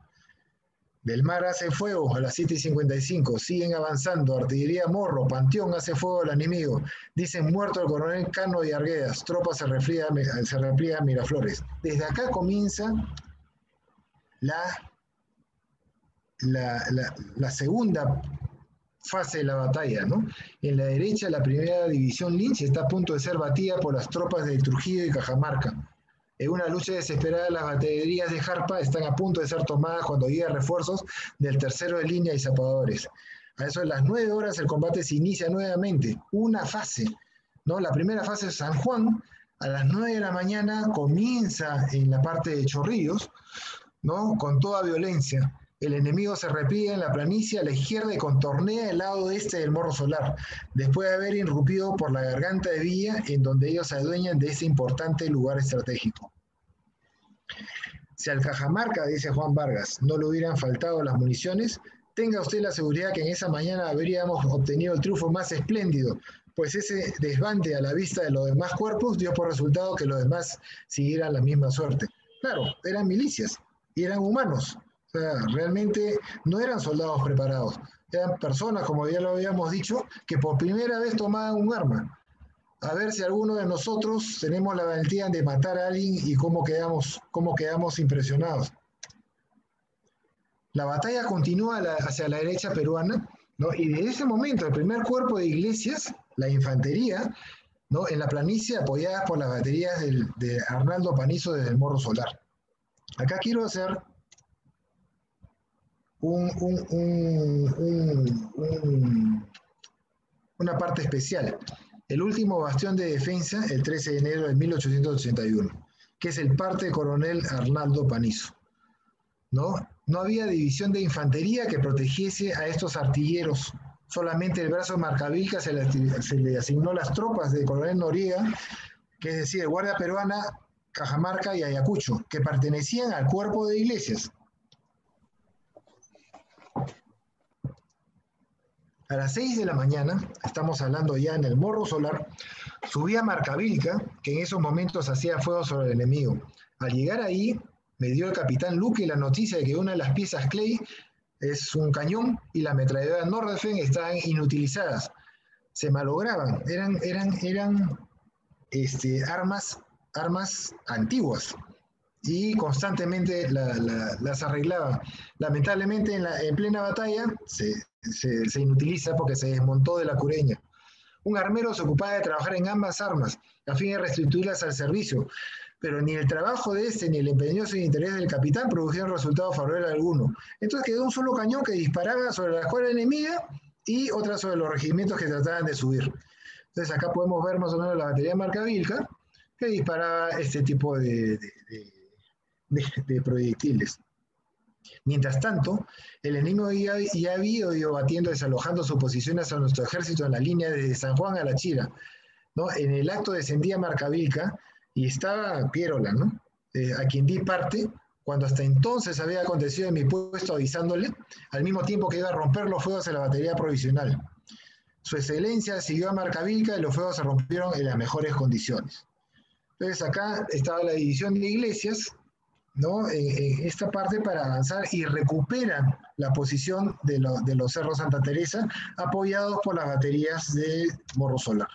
Del mar hace fuego a las 7 y 55, siguen avanzando, artillería Morro, Panteón hace fuego al enemigo, dicen muerto el coronel Cano y Arguedas, tropas se repliegan se a Miraflores. Desde acá comienza la, la, la, la segunda fase de la batalla, ¿no? En la derecha, la primera división Lynch está a punto de ser batida por las tropas de Trujillo y Cajamarca. En una lucha desesperada, las baterías de Jarpa están a punto de ser tomadas cuando llegan refuerzos del tercero de línea y zapadores. A eso de las nueve horas el combate se inicia nuevamente, una fase. ¿no? La primera fase es San Juan, a las nueve de la mañana comienza en la parte de Chorrillos, ¿no? con toda violencia. El enemigo se repite en la planicie a la izquierda y contornea el lado este del Morro Solar, después de haber irrumpido por la garganta de Villa, en donde ellos se adueñan de ese importante lugar estratégico. Si al Cajamarca, dice Juan Vargas, no le hubieran faltado las municiones, tenga usted la seguridad que en esa mañana habríamos obtenido el triunfo más espléndido, pues ese desbande a la vista de los demás cuerpos dio por resultado que los demás siguieran la misma suerte. Claro, eran milicias y eran humanos. Realmente no eran soldados preparados, eran personas, como ya lo habíamos dicho, que por primera vez tomaban un arma. A ver si alguno de nosotros tenemos la valentía de matar a alguien y cómo quedamos, cómo quedamos impresionados. La batalla continúa hacia la derecha peruana, ¿no? y desde ese momento el primer cuerpo de iglesias, la infantería, ¿no? en la planicie apoyada por las baterías de Arnaldo Panizo desde el Morro Solar. Acá quiero hacer un, una parte especial. El último bastión de defensa, el 13 de enero de 1881, que es el parte coronel Arnaldo Panizo. ¿no? no había división de infantería que protegiese a estos artilleros. Solamente el brazo de Marcavilca se le, asignó las tropas de Coronel Noriega, que es decir, Guardia Peruana, Cajamarca y Ayacucho, que pertenecían al cuerpo de iglesias. A las 6 de la mañana, estamos hablando ya en el Morro Solar, subía Marcavilca, que en esos momentos hacía fuego sobre el enemigo. Al llegar ahí, me dio el capitán Luque la noticia de que una de las piezas Clay es un cañón y la ametralladora Nordefend estaban inutilizadas. Se malograban, eran, eran, eran este, armas, armas antiguas y constantemente las arreglaban. Lamentablemente en, en plena batalla se, se, inutiliza porque se desmontó de la cureña. Un armero se ocupaba de trabajar en ambas armas a fin de restituirlas al servicio, pero ni el trabajo de este ni el empeñoso interés del capitán produjeron resultado favorable alguno. Entonces quedó un solo cañón que disparaba sobre la escuadra enemiga y otra sobre los regimientos que trataban de subir. Entonces acá podemos ver más o menos la batería marca Vilca que disparaba este tipo de, proyectiles. Mientras tanto, el enemigo ya, había ido batiendo, desalojando sus posiciones a nuestro ejército en la línea desde San Juan a la Chira. En el acto descendía Marcavilca y estaba Pierola, ¿no? Eh, a quien di parte cuando hasta entonces había acontecido en mi puesto avisándole, al mismo tiempo que iba a romper los fuegos en la batería provisional. Su excelencia siguió a Marcavilca y los fuegos se rompieron en las mejores condiciones. Entonces acá estaba la división de iglesias, ¿no? En, esta parte para avanzar y recuperan la posición de, de los cerros Santa Teresa apoyados por las baterías de Morro Solar.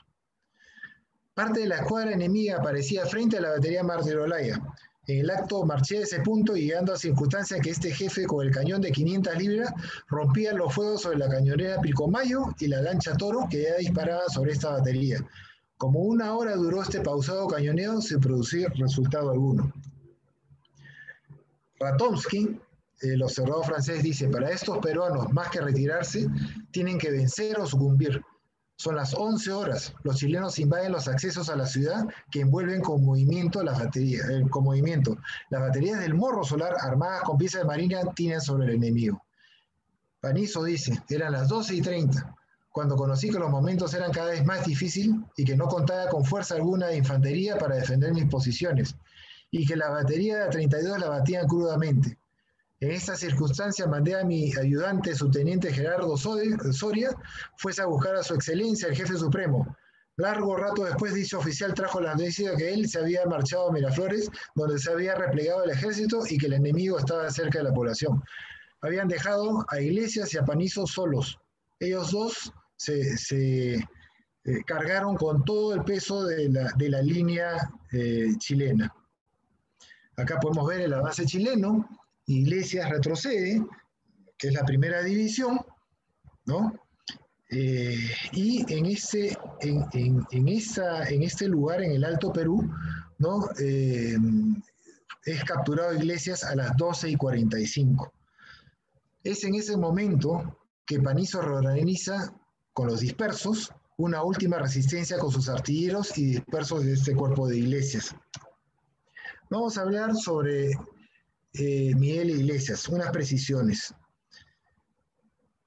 Parte de la escuadra enemiga aparecía frente a la batería Martirolaya. En el acto marché a ese punto y llegando a circunstancia que este jefe con el cañón de 500 libras rompía los fuegos sobre la cañonera Pilcomayo y la lancha Toro que ya disparaba sobre esta batería. Como una hora duró este pausado cañoneo sin producir resultado alguno. Ratomsky, el observador francés, dice, para estos peruanos, más que retirarse, tienen que vencer o sucumbir. Son las 11 horas. Los chilenos invaden los accesos a la ciudad que envuelven con movimiento las baterías, eh, con movimiento. Las baterías del morro solar armadas con piezas de marina tienen sobre el enemigo. Panizo dice, eran las 12 y 30, cuando conocí que los momentos eran cada vez más difíciles y que no contaba con fuerza alguna de infantería para defender mis posiciones, y que la batería de 32 la batían crudamente. En esta circunstancia mandé a mi ayudante, subteniente Gerardo Soria, fuese a buscar a su excelencia, el jefe supremo. Largo rato después, dicho oficial trajo la noticia de que él se había marchado a Miraflores, donde se había replegado el ejército y que el enemigo estaba cerca de la población. Habían dejado a Iglesias y a Panizo solos. Ellos dos se, eh, cargaron con todo el peso de la, línea eh, chilena. Acá podemos ver el avance chileno, Iglesias retrocede, que es la primera división, ¿no? Eh, y en, ese, en, esa, en este lugar, en el Alto Perú, ¿no? Eh, es capturado Iglesias a las 12 y 45. Es en ese momento que Panizo reorganiza con los dispersos una última resistencia con sus artilleros y dispersos de este cuerpo de Iglesias. Vamos a hablar sobre eh, Miguel Iglesias, unas precisiones.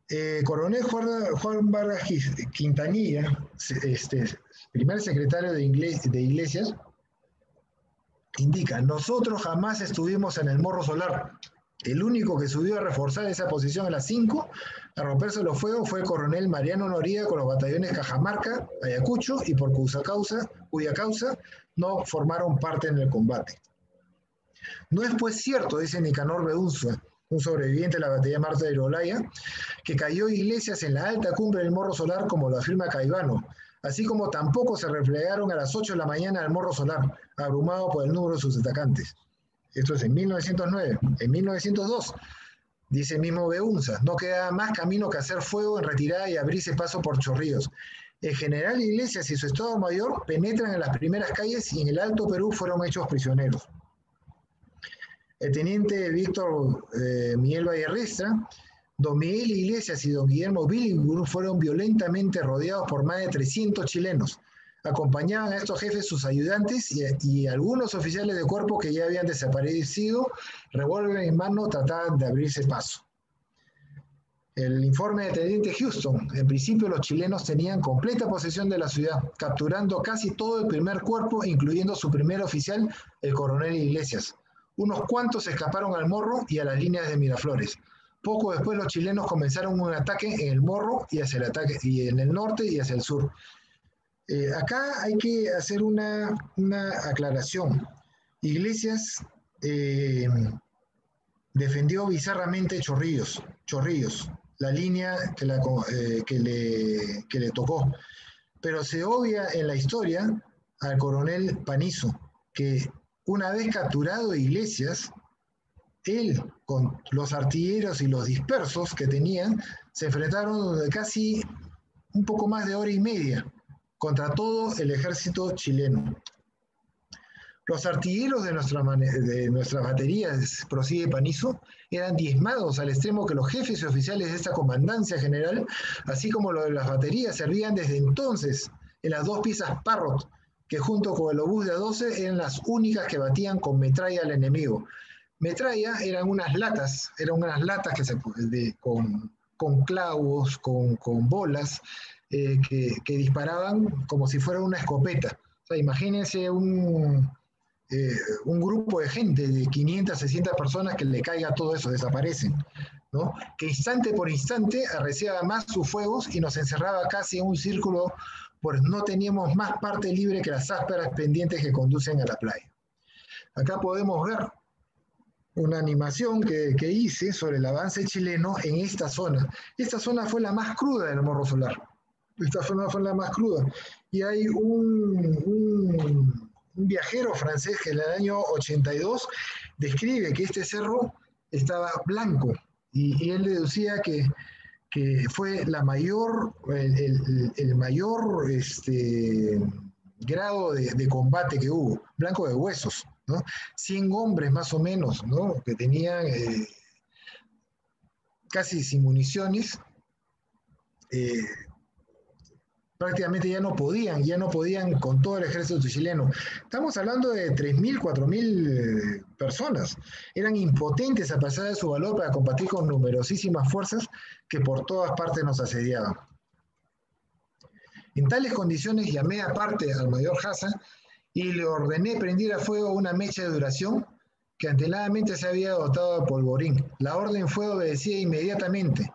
Eh, coronel Juan, Vargas Quintanilla, este, primer secretario de, Iglesias, indica, nosotros jamás estuvimos en el Morro Solar. El único que subió a reforzar esa posición a las 5, a romperse los fuegos, fue el coronel Mariano Noriega con los batallones Cajamarca, Ayacucho, y por cuya causa, cuya causa no formaron parte en el combate. No es pues cierto, dice Nicanor Beunza, un sobreviviente de la batalla Marta de Olaya, que cayó Iglesias en la alta cumbre del Morro Solar, como lo afirma Caivano, así como tampoco se replegaron a las 8 de la mañana al Morro Solar, abrumado por el número de sus atacantes. Esto es en 1909. En 1902, dice mismo Beunza, no queda más camino que hacer fuego en retirada y abrirse paso por chorrillos. El general Iglesias y su Estado Mayor penetran en las primeras calles y en el Alto Perú fueron hechos prisioneros. El teniente Víctor eh, Miguel Vallerrestra, don Miguel Iglesias y don Guillermo Billingham fueron violentamente rodeados por más de 300 chilenos. Acompañaban a estos jefes sus ayudantes y, algunos oficiales de cuerpo que ya habían desaparecido, revólver en mano, trataban de abrirse paso. El informe de Teniente Houston, en principio los chilenos tenían completa posesión de la ciudad, capturando casi todo el primer cuerpo, incluyendo su primer oficial, el coronel Iglesias. Unos cuantos escaparon al Morro y a las líneas de Miraflores. Poco después los chilenos comenzaron un ataque en el Morro y hacia el ataque y en el norte y hacia el sur. Eh, acá hay que hacer una, aclaración. Iglesias eh, defendió bizarramente Chorrillos, Chorrillos, la línea que, eh, que, le, que le tocó. Pero se obvia en la historia al coronel Panizo, que una vez capturado Iglesias, él con los artilleros y los dispersos que tenían, se enfrentaron casi un poco más de hora y media contra todo el ejército chileno. Los artilleros de, nuestra de nuestras baterías, prosigue Panizo, eran diezmados al extremo que los jefes y oficiales de esta comandancia general, así como los de las baterías, servían desde entonces en las dos piezas Parrot, que junto con el obús de 12 eran las únicas que batían con metralla al enemigo. Metralla eran unas latas, eran unas latas que se, con, con, clavos, con, con bolas, eh, que, disparaban como si fuera una escopeta. O sea, imagínense un, eh, un grupo de gente de 500, 600 personas que le caiga todo eso, desaparecen. ¿no? Que instante por instante arreciaba más sus fuegos y nos encerraba casi en un círculo pues no teníamos más parte libre que las ásperas pendientes que conducen a la playa. Acá podemos ver una animación que, hice sobre el avance chileno en esta zona. Esta zona fue la más cruda del Morro Solar. Esta zona fue la más cruda. Y hay un, viajero francés que en el año 82 describe que este cerro estaba blanco y, y él deducía que que fue la mayor, el, mayor este, grado de, combate que hubo, blanco de huesos, ¿no? 100 hombres más o menos, ¿no? Que tenían eh, casi sin municiones, eh, prácticamente ya no podían, ya no podían con todo el ejército chileno. Estamos hablando de 3.000, 4.000 eh, personas. Eran impotentes a pesar de su valor para combatir con numerosísimas fuerzas que por todas partes nos asediaban. En tales condiciones llamé aparte al mayor Hassan y le ordené prendir a fuego una mecha de duración que anteladamente se había dotado de polvorín. La orden fue obedecida inmediatamente.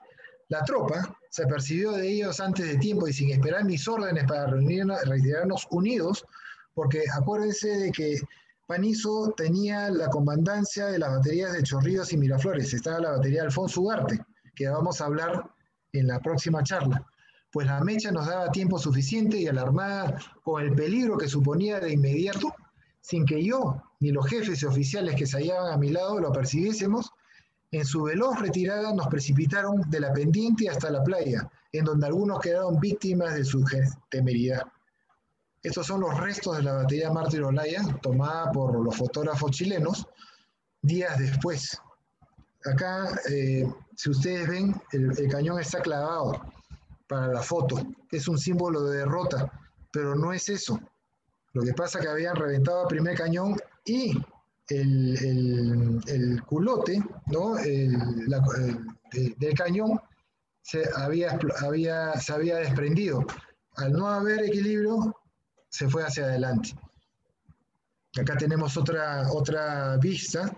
La tropa, se percibió de ellos antes de tiempo y sin esperar mis órdenes para reunirnos, retirarnos unidos, porque acuérdense de que Panizo tenía la comandancia de las baterías de Chorrillos y Miraflores, estaba la batería de Alfonso Ugarte, que vamos a hablar en la próxima charla. Pues la mecha nos daba tiempo suficiente y alarmada con el peligro que suponía de inmediato, sin que yo ni los jefes y oficiales que se hallaban a mi lado lo percibiésemos, en su veloz retirada nos precipitaron de la pendiente hasta la playa, en donde algunos quedaron víctimas de su temeridad. Estos son los restos de la batería Mártir Olaya, tomada por los fotógrafos chilenos días después. Acá, eh, si ustedes ven, el, cañón está clavado para la foto. Es un símbolo de derrota, pero no es eso. Lo que pasa es que habían reventado el primer cañón y el, culote ¿no? del cañón se había, había, se había desprendido. Al no haber equilibrio, se fue hacia adelante. Acá tenemos otra, otra vista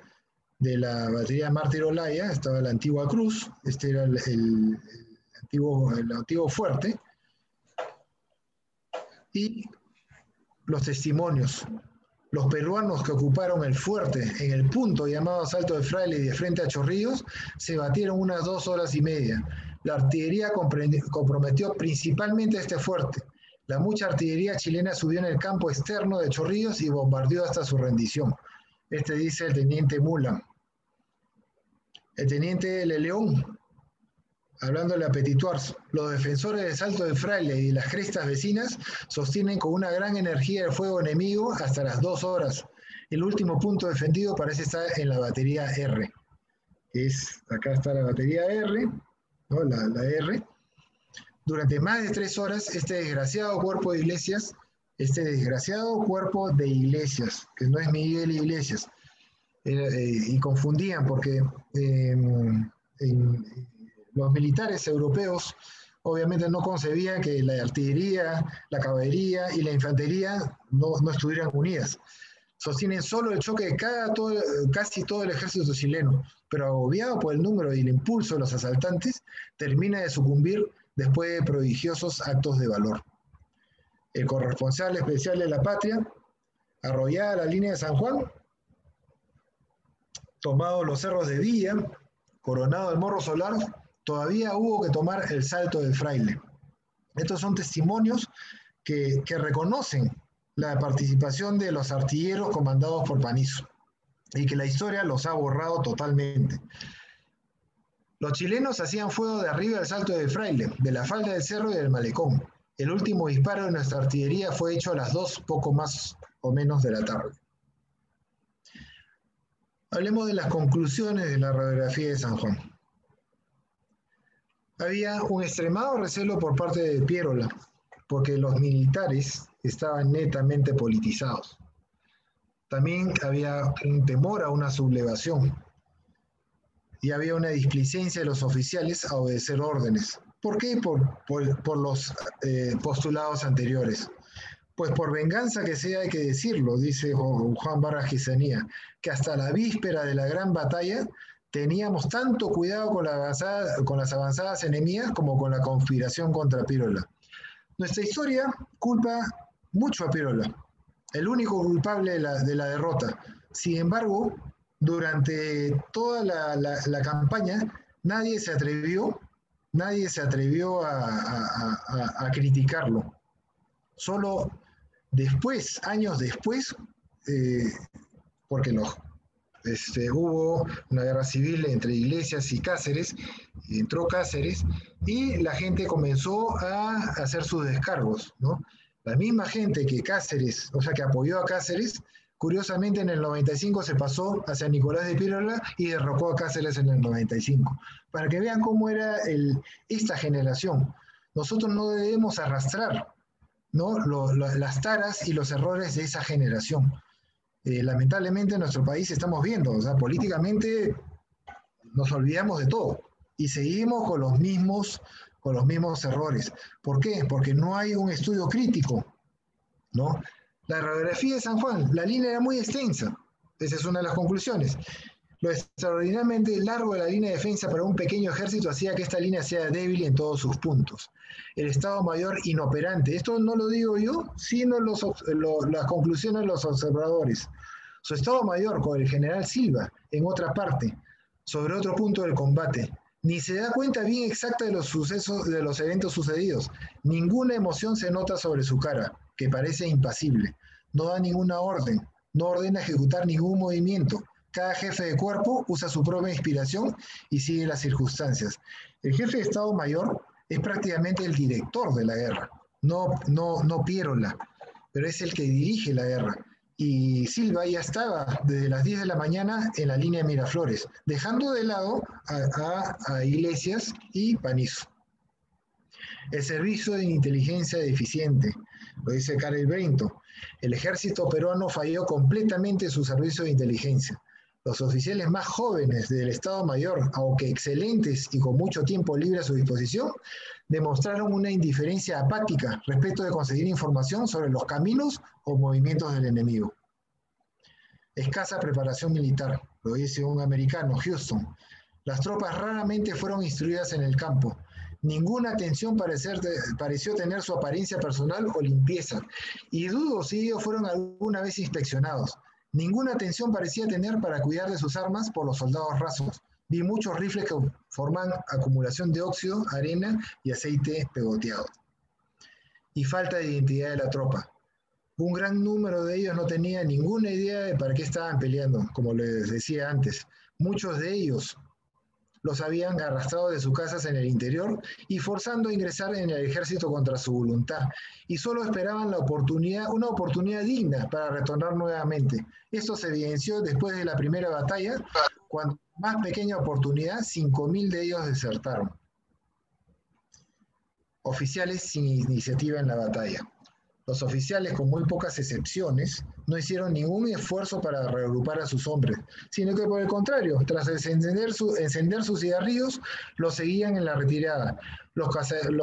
de la batería Mártir Olaya, estaba la antigua cruz, este era el, antiguo, el antiguo fuerte, y los testimonios. Los peruanos que ocuparon el fuerte en el punto llamado Salto de Fraile de frente a Chorrillos se batieron unas dos horas y media. La artillería comprometió principalmente este fuerte. La mucha artillería chilena subió en el campo externo de Chorrillos y bombardeó hasta su rendición. Este dice el teniente Mulan. El teniente Leleón, hablando de Petituars, los defensores del Salto de Fraile y las crestas vecinas sostienen con una gran energía el fuego enemigo hasta las dos horas. El último punto defendido parece estar en la batería R. Es, acá está la batería R, ¿no? la, R. Durante más de tres horas, este desgraciado cuerpo de iglesias, este desgraciado cuerpo de iglesias, que no es Miguel Iglesias, eh, y confundían porque em, los militares europeos obviamente no concebían que la artillería, la caballería y la infantería no, no estuvieran unidas. Sostienen solo el choque de cada, casi todo el ejército chileno, pero agobiado por el número y el impulso de los asaltantes, termina de sucumbir después de prodigiosos actos de valor. El corresponsal especial de la patria, arrollada la línea de San Juan, tomado los cerros de Villa, coronado el Morro Solar, todavía hubo que tomar el salto del fraile. Estos son testimonios que, reconocen la participación de los artilleros comandados por Panizo y que la historia los ha borrado totalmente. Los chilenos hacían fuego de arriba del salto del fraile, de la falda del cerro y del malecón. El último disparo de nuestra artillería fue hecho a las dos, poco más o menos de la tarde. Hablemos de las conclusiones de la radiografía de San Juan. Había un extremado recelo por parte de Pierola, porque los militares estaban netamente politizados. También había un temor a una sublevación y había una displicencia de los oficiales a obedecer órdenes. ¿Por qué? Por, los eh, postulados anteriores. Pues por venganza que sea hay que decirlo, dice Juan Barra Gisanía, que hasta la víspera de la gran batalla teníamos tanto cuidado con, las avanzadas enemigas como con la conspiración contra Pirola. Nuestra historia culpa mucho a Pirola, el único culpable de la, de la derrota. Sin embargo, durante toda la, campaña nadie se atrevió, nadie se atrevió a criticarlo. Solo Después, años después, eh, porque los, este, hubo una guerra civil entre iglesias y Cáceres, entró Cáceres, y la gente comenzó a hacer sus descargos, ¿no? La misma gente que Cáceres, o sea, que apoyó a Cáceres, curiosamente en el 95 se pasó hacia Nicolás de Pirola y derrocó a Cáceres en el 95. Para que vean cómo era el, esta generación. Nosotros no debemos arrastrar ¿no? las taras y los errores de esa generación. Eh, lamentablemente en nuestro país estamos viendo, o sea, políticamente nos olvidamos de todo y seguimos con los mismos, con los mismos errores. ¿Por qué? Porque no hay un estudio crítico, ¿no? La radiografía de San Juan, la línea era muy extensa, esa es una de las conclusiones. Lo extraordinariamente largo de la línea de defensa para un pequeño ejército hacía que esta línea sea débil en todos sus puntos. El Estado Mayor inoperante. Esto no lo digo yo, sino los, las conclusiones de los observadores. Su Estado Mayor con el general Silva, en otra parte, sobre otro punto del combate, ni se da cuenta bien exacta de los sucesos, de los eventos sucedidos. Ninguna emoción se nota sobre su cara, que parece impasible. No da ninguna orden, no ordena ejecutar ningún movimiento, cada jefe de cuerpo usa su propia inspiración y sigue las circunstancias. El jefe de Estado Mayor es prácticamente el director de la guerra, no, no, no Pierola. pero es el que dirige la guerra. Y Silva ya estaba desde las 10 de la mañana en la línea de Miraflores, dejando de lado a, Iglesias y Panizo. El servicio de inteligencia deficiente, lo dice Karel Brento. El ejército peruano falló completamente su servicio de inteligencia. Los oficiales más jóvenes del Estado Mayor, aunque excelentes y con mucho tiempo libre a su disposición, demostraron una indiferencia apática respecto de conseguir información sobre los caminos o movimientos del enemigo. Escasa preparación militar, lo dice un americano, Houston. Las tropas raramente fueron instruidas en el campo. Ninguna atención pareció tener su apariencia personal o limpieza, y dudo si ellos fueron alguna vez inspeccionados. Ninguna atención parecía tener para cuidar de sus armas por los soldados rasos. Vi muchos rifles que forman acumulación de óxido, arena y aceite pegoteado. Y falta de identidad de la tropa. Un gran número de ellos no tenía ninguna idea de para qué estaban peleando, como les decía antes. Muchos de ellos los habían arrastrado de sus casas en el interior y forzando a ingresar en el ejército contra su voluntad. Y solo esperaban la oportunidad, una oportunidad digna para retornar nuevamente. Esto se evidenció después de la primera batalla, cuando más pequeña oportunidad, 5.000 de ellos desertaron. Oficiales sin iniciativa en la batalla. Los oficiales, con muy pocas excepciones, no hicieron ningún esfuerzo para reagrupar a sus hombres, sino que por el contrario, tras encender, sus cigarrillos, los seguían en la retirada. Los,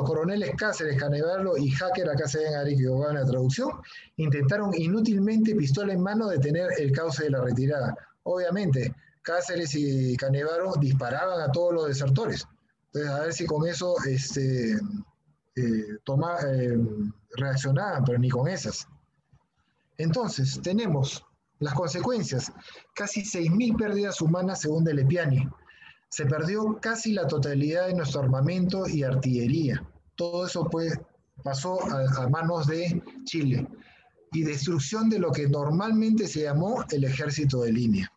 coroneles Cáceres, Canevalo y Hacker, acá se ven que en la traducción, intentaron inútilmente, pistola en mano, detener el cauce de la retirada. Obviamente, Cáceres y Canevaro disparaban a todos los desertores. Entonces, a ver si con eso este, eh, toma, eh, reaccionaban, pero ni con esas. Entonces, tenemos las consecuencias. Casi 6.000 pérdidas humanas según Delepiani. Se perdió casi la totalidad de nuestro armamento y artillería. Todo eso pues, pasó a, manos de Chile. Y destrucción de lo que normalmente se llamó el ejército de línea.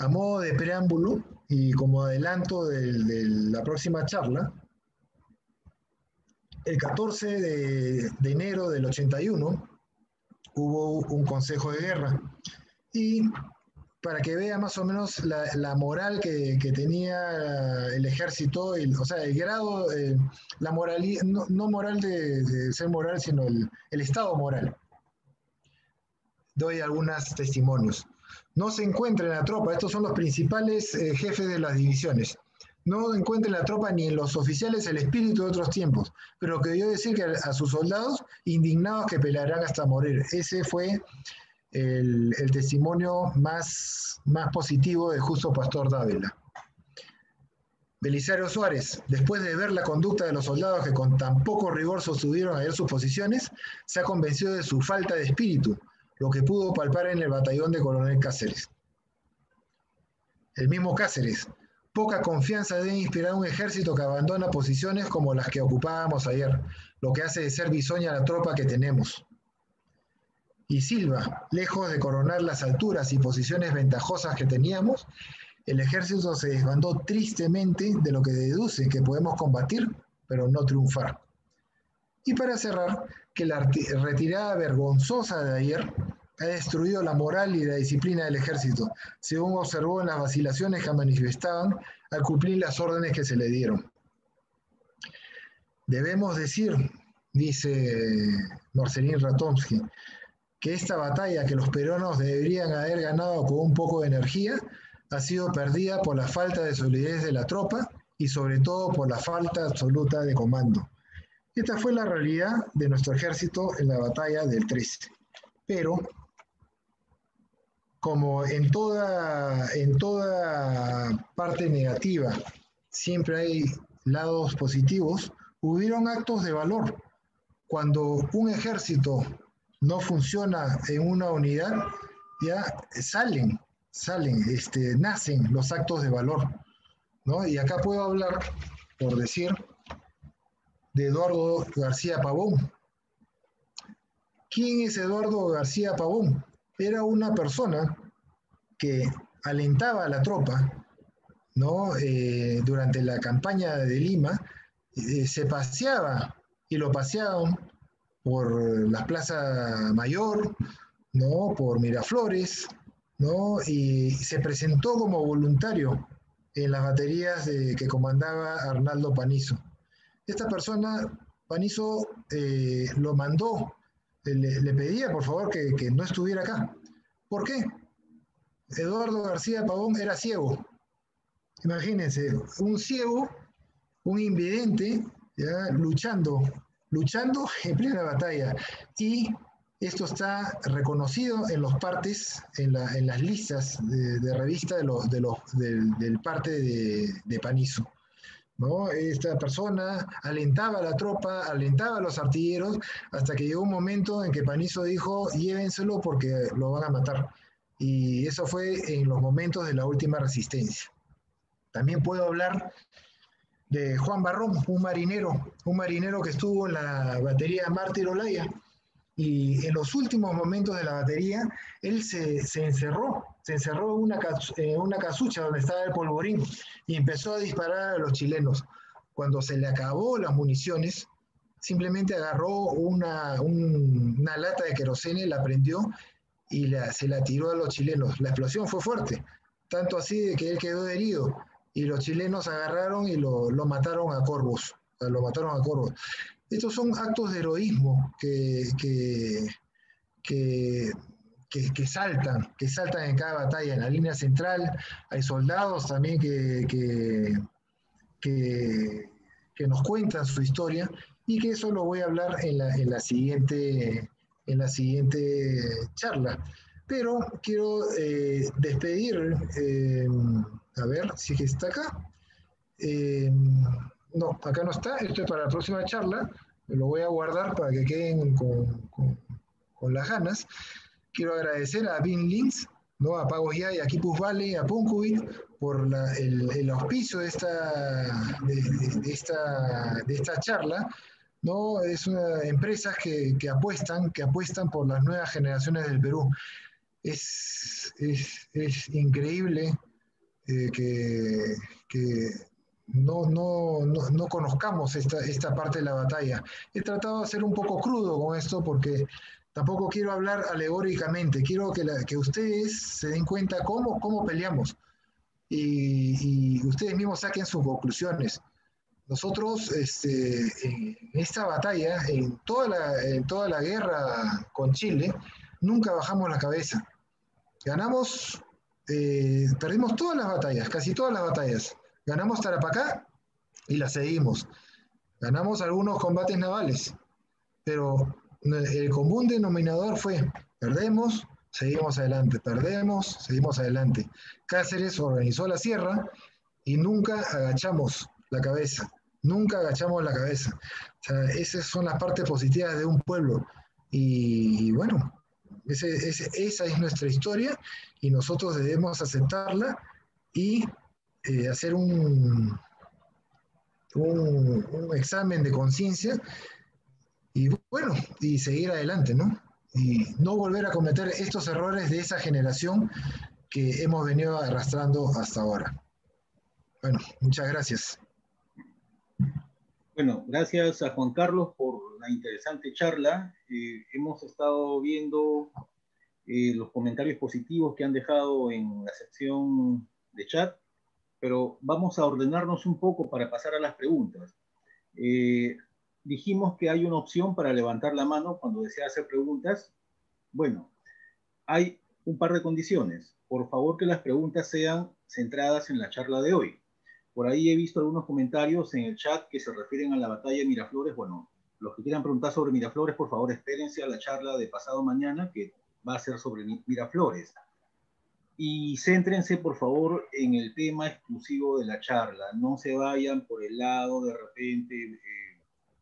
A modo de preámbulo y como adelanto de la próxima charla, el 14 de, enero del 81 hubo un consejo de guerra y para que vea más o menos la, moral que, tenía el ejército, o sea, el grado, eh, la moralidad, no, moral de, ser moral, sino el, estado moral. Doy algunos testimonios. No se encuentra en la tropa, estos son los principales eh, jefes de las divisiones no encuentra en la tropa ni en los oficiales el espíritu de otros tiempos, pero que decir que a, sus soldados indignados que pelearán hasta morir. Ese fue el, testimonio más, más positivo de justo Pastor Dávila. Belisario Suárez, después de ver la conducta de los soldados que con tan poco rigor sostuvieron ayer sus posiciones, se ha convencido de su falta de espíritu, lo que pudo palpar en el batallón de Coronel Cáceres. El mismo Cáceres, Poca confianza debe inspirar un ejército que abandona posiciones como las que ocupábamos ayer, lo que hace de ser bisoña la tropa que tenemos. Y Silva, lejos de coronar las alturas y posiciones ventajosas que teníamos, el ejército se desbandó tristemente de lo que deduce que podemos combatir, pero no triunfar. Y para cerrar, que la retirada vergonzosa de ayer ha destruido la moral y la disciplina del ejército, según observó en las vacilaciones que manifestaban al cumplir las órdenes que se le dieron. Debemos decir, dice Marcelín Ratomsky, que esta batalla que los peruanos deberían haber ganado con un poco de energía ha sido perdida por la falta de solidez de la tropa y sobre todo por la falta absoluta de comando. Esta fue la realidad de nuestro ejército en la batalla del 13. Pero como en toda, en toda parte negativa siempre hay lados positivos, hubieron actos de valor. Cuando un ejército no funciona en una unidad, ya salen, salen, este, nacen los actos de valor. ¿no? Y acá puedo hablar, por decir, de Eduardo García Pavón. ¿Quién es Eduardo García Pavón? Era una persona que alentaba a la tropa, ¿no? Eh, durante la campaña de Lima, eh, se paseaba y lo pasearon por la Plaza Mayor, ¿no? por Miraflores, ¿no? y se presentó como voluntario en las baterías que comandaba Arnaldo Panizo. Esta persona, Panizo, eh, lo mandó, le, pedía por favor que, que no estuviera acá. ¿Por qué? Eduardo García Pavón era ciego. Imagínense, un ciego, un invidente, ¿ya? luchando, luchando en plena batalla. Y esto está reconocido en los partes, en, las listas de, revista de los, de los, del, parte de, Panizo. Esta persona alentaba a la tropa, alentaba a los artilleros, hasta que llegó un momento en que Panizo dijo, llévenselo porque lo van a matar. Y eso fue en los momentos de la última resistencia. También puedo hablar de Juan Barrón, un marinero, un marinero que estuvo en la batería Mártir Olaya. Y en los últimos momentos de la batería, él se, encerró, se encerró en una, casucha donde estaba el polvorín y empezó a disparar a los chilenos. Cuando se le acabó las municiones, simplemente agarró una, una lata de querosene, la prendió y se la tiró a los chilenos. La explosión fue fuerte, tanto así de que él quedó herido y los chilenos agarraron y lo, mataron a Corvos, lo mataron a Corvos. Estos son actos de heroísmo que, que, que, saltan, que saltan en cada batalla. En la línea central hay soldados también que, que, nos cuentan su historia y que eso lo voy a hablar en la, en la siguiente en la siguiente charla. Pero quiero eh, despedir, eh, a ver si está acá. Eh, no, acá no está, esto es para la próxima charla, lo voy a guardar para que queden con, con, las ganas. Quiero agradecer a Vin Links, ¿no? a Pagos Ya y a Kipus Valley, a Punkubit, por el, el, auspicio de esta, de, esta, de esta charla ¿no? Es una, empresas que, que, apuestan, que apuestan por las nuevas generaciones del Perú. Es, es, es increíble eh, que, que no, no, no, no, conozcamos esta, esta parte de la batalla. He tratado de ser un poco crudo con esto porque tampoco quiero hablar alegóricamente, quiero que, la, que ustedes se den cuenta cómo, cómo peleamos y, y ustedes mismos saquen sus conclusiones. Nosotros, este, en esta batalla, en toda, la, en toda la guerra con Chile, nunca bajamos la cabeza. Ganamos, eh, perdimos todas las batallas, casi todas las batallas. Ganamos Tarapacá y la seguimos. Ganamos algunos combates navales, pero el común denominador fue, perdemos, seguimos adelante, perdemos, seguimos adelante. Cáceres organizó la sierra y nunca agachamos la cabeza. Nunca agachamos la cabeza. esas son las partes positivas de un pueblo. Y, bueno, esa es nuestra historia y nosotros debemos aceptarla y eh, hacer un, un, examen de conciencia y bueno, y seguir adelante, ¿no? Y no volver a cometer estos errores de esa generación que hemos venido arrastrando hasta ahora. Bueno, muchas gracias. Bueno, gracias a Juan Carlos por la interesante charla. Eh, hemos estado viendo eh, los comentarios positivos que han dejado en la sección de chat, pero vamos a ordenarnos un poco para pasar a las preguntas. Eh, dijimos que hay una opción para levantar la mano cuando desea hacer preguntas. Bueno, hay un par de condiciones. Por favor, que las preguntas sean centradas en la charla de hoy. Por ahí he visto algunos comentarios en el chat que se refieren a la batalla de Miraflores. Bueno, los que quieran preguntar sobre Miraflores, por favor, espérense a la charla de pasado mañana, que va a ser sobre Miraflores. Y céntrense, por favor, en el tema exclusivo de la charla. No se vayan por el lado de repente eh,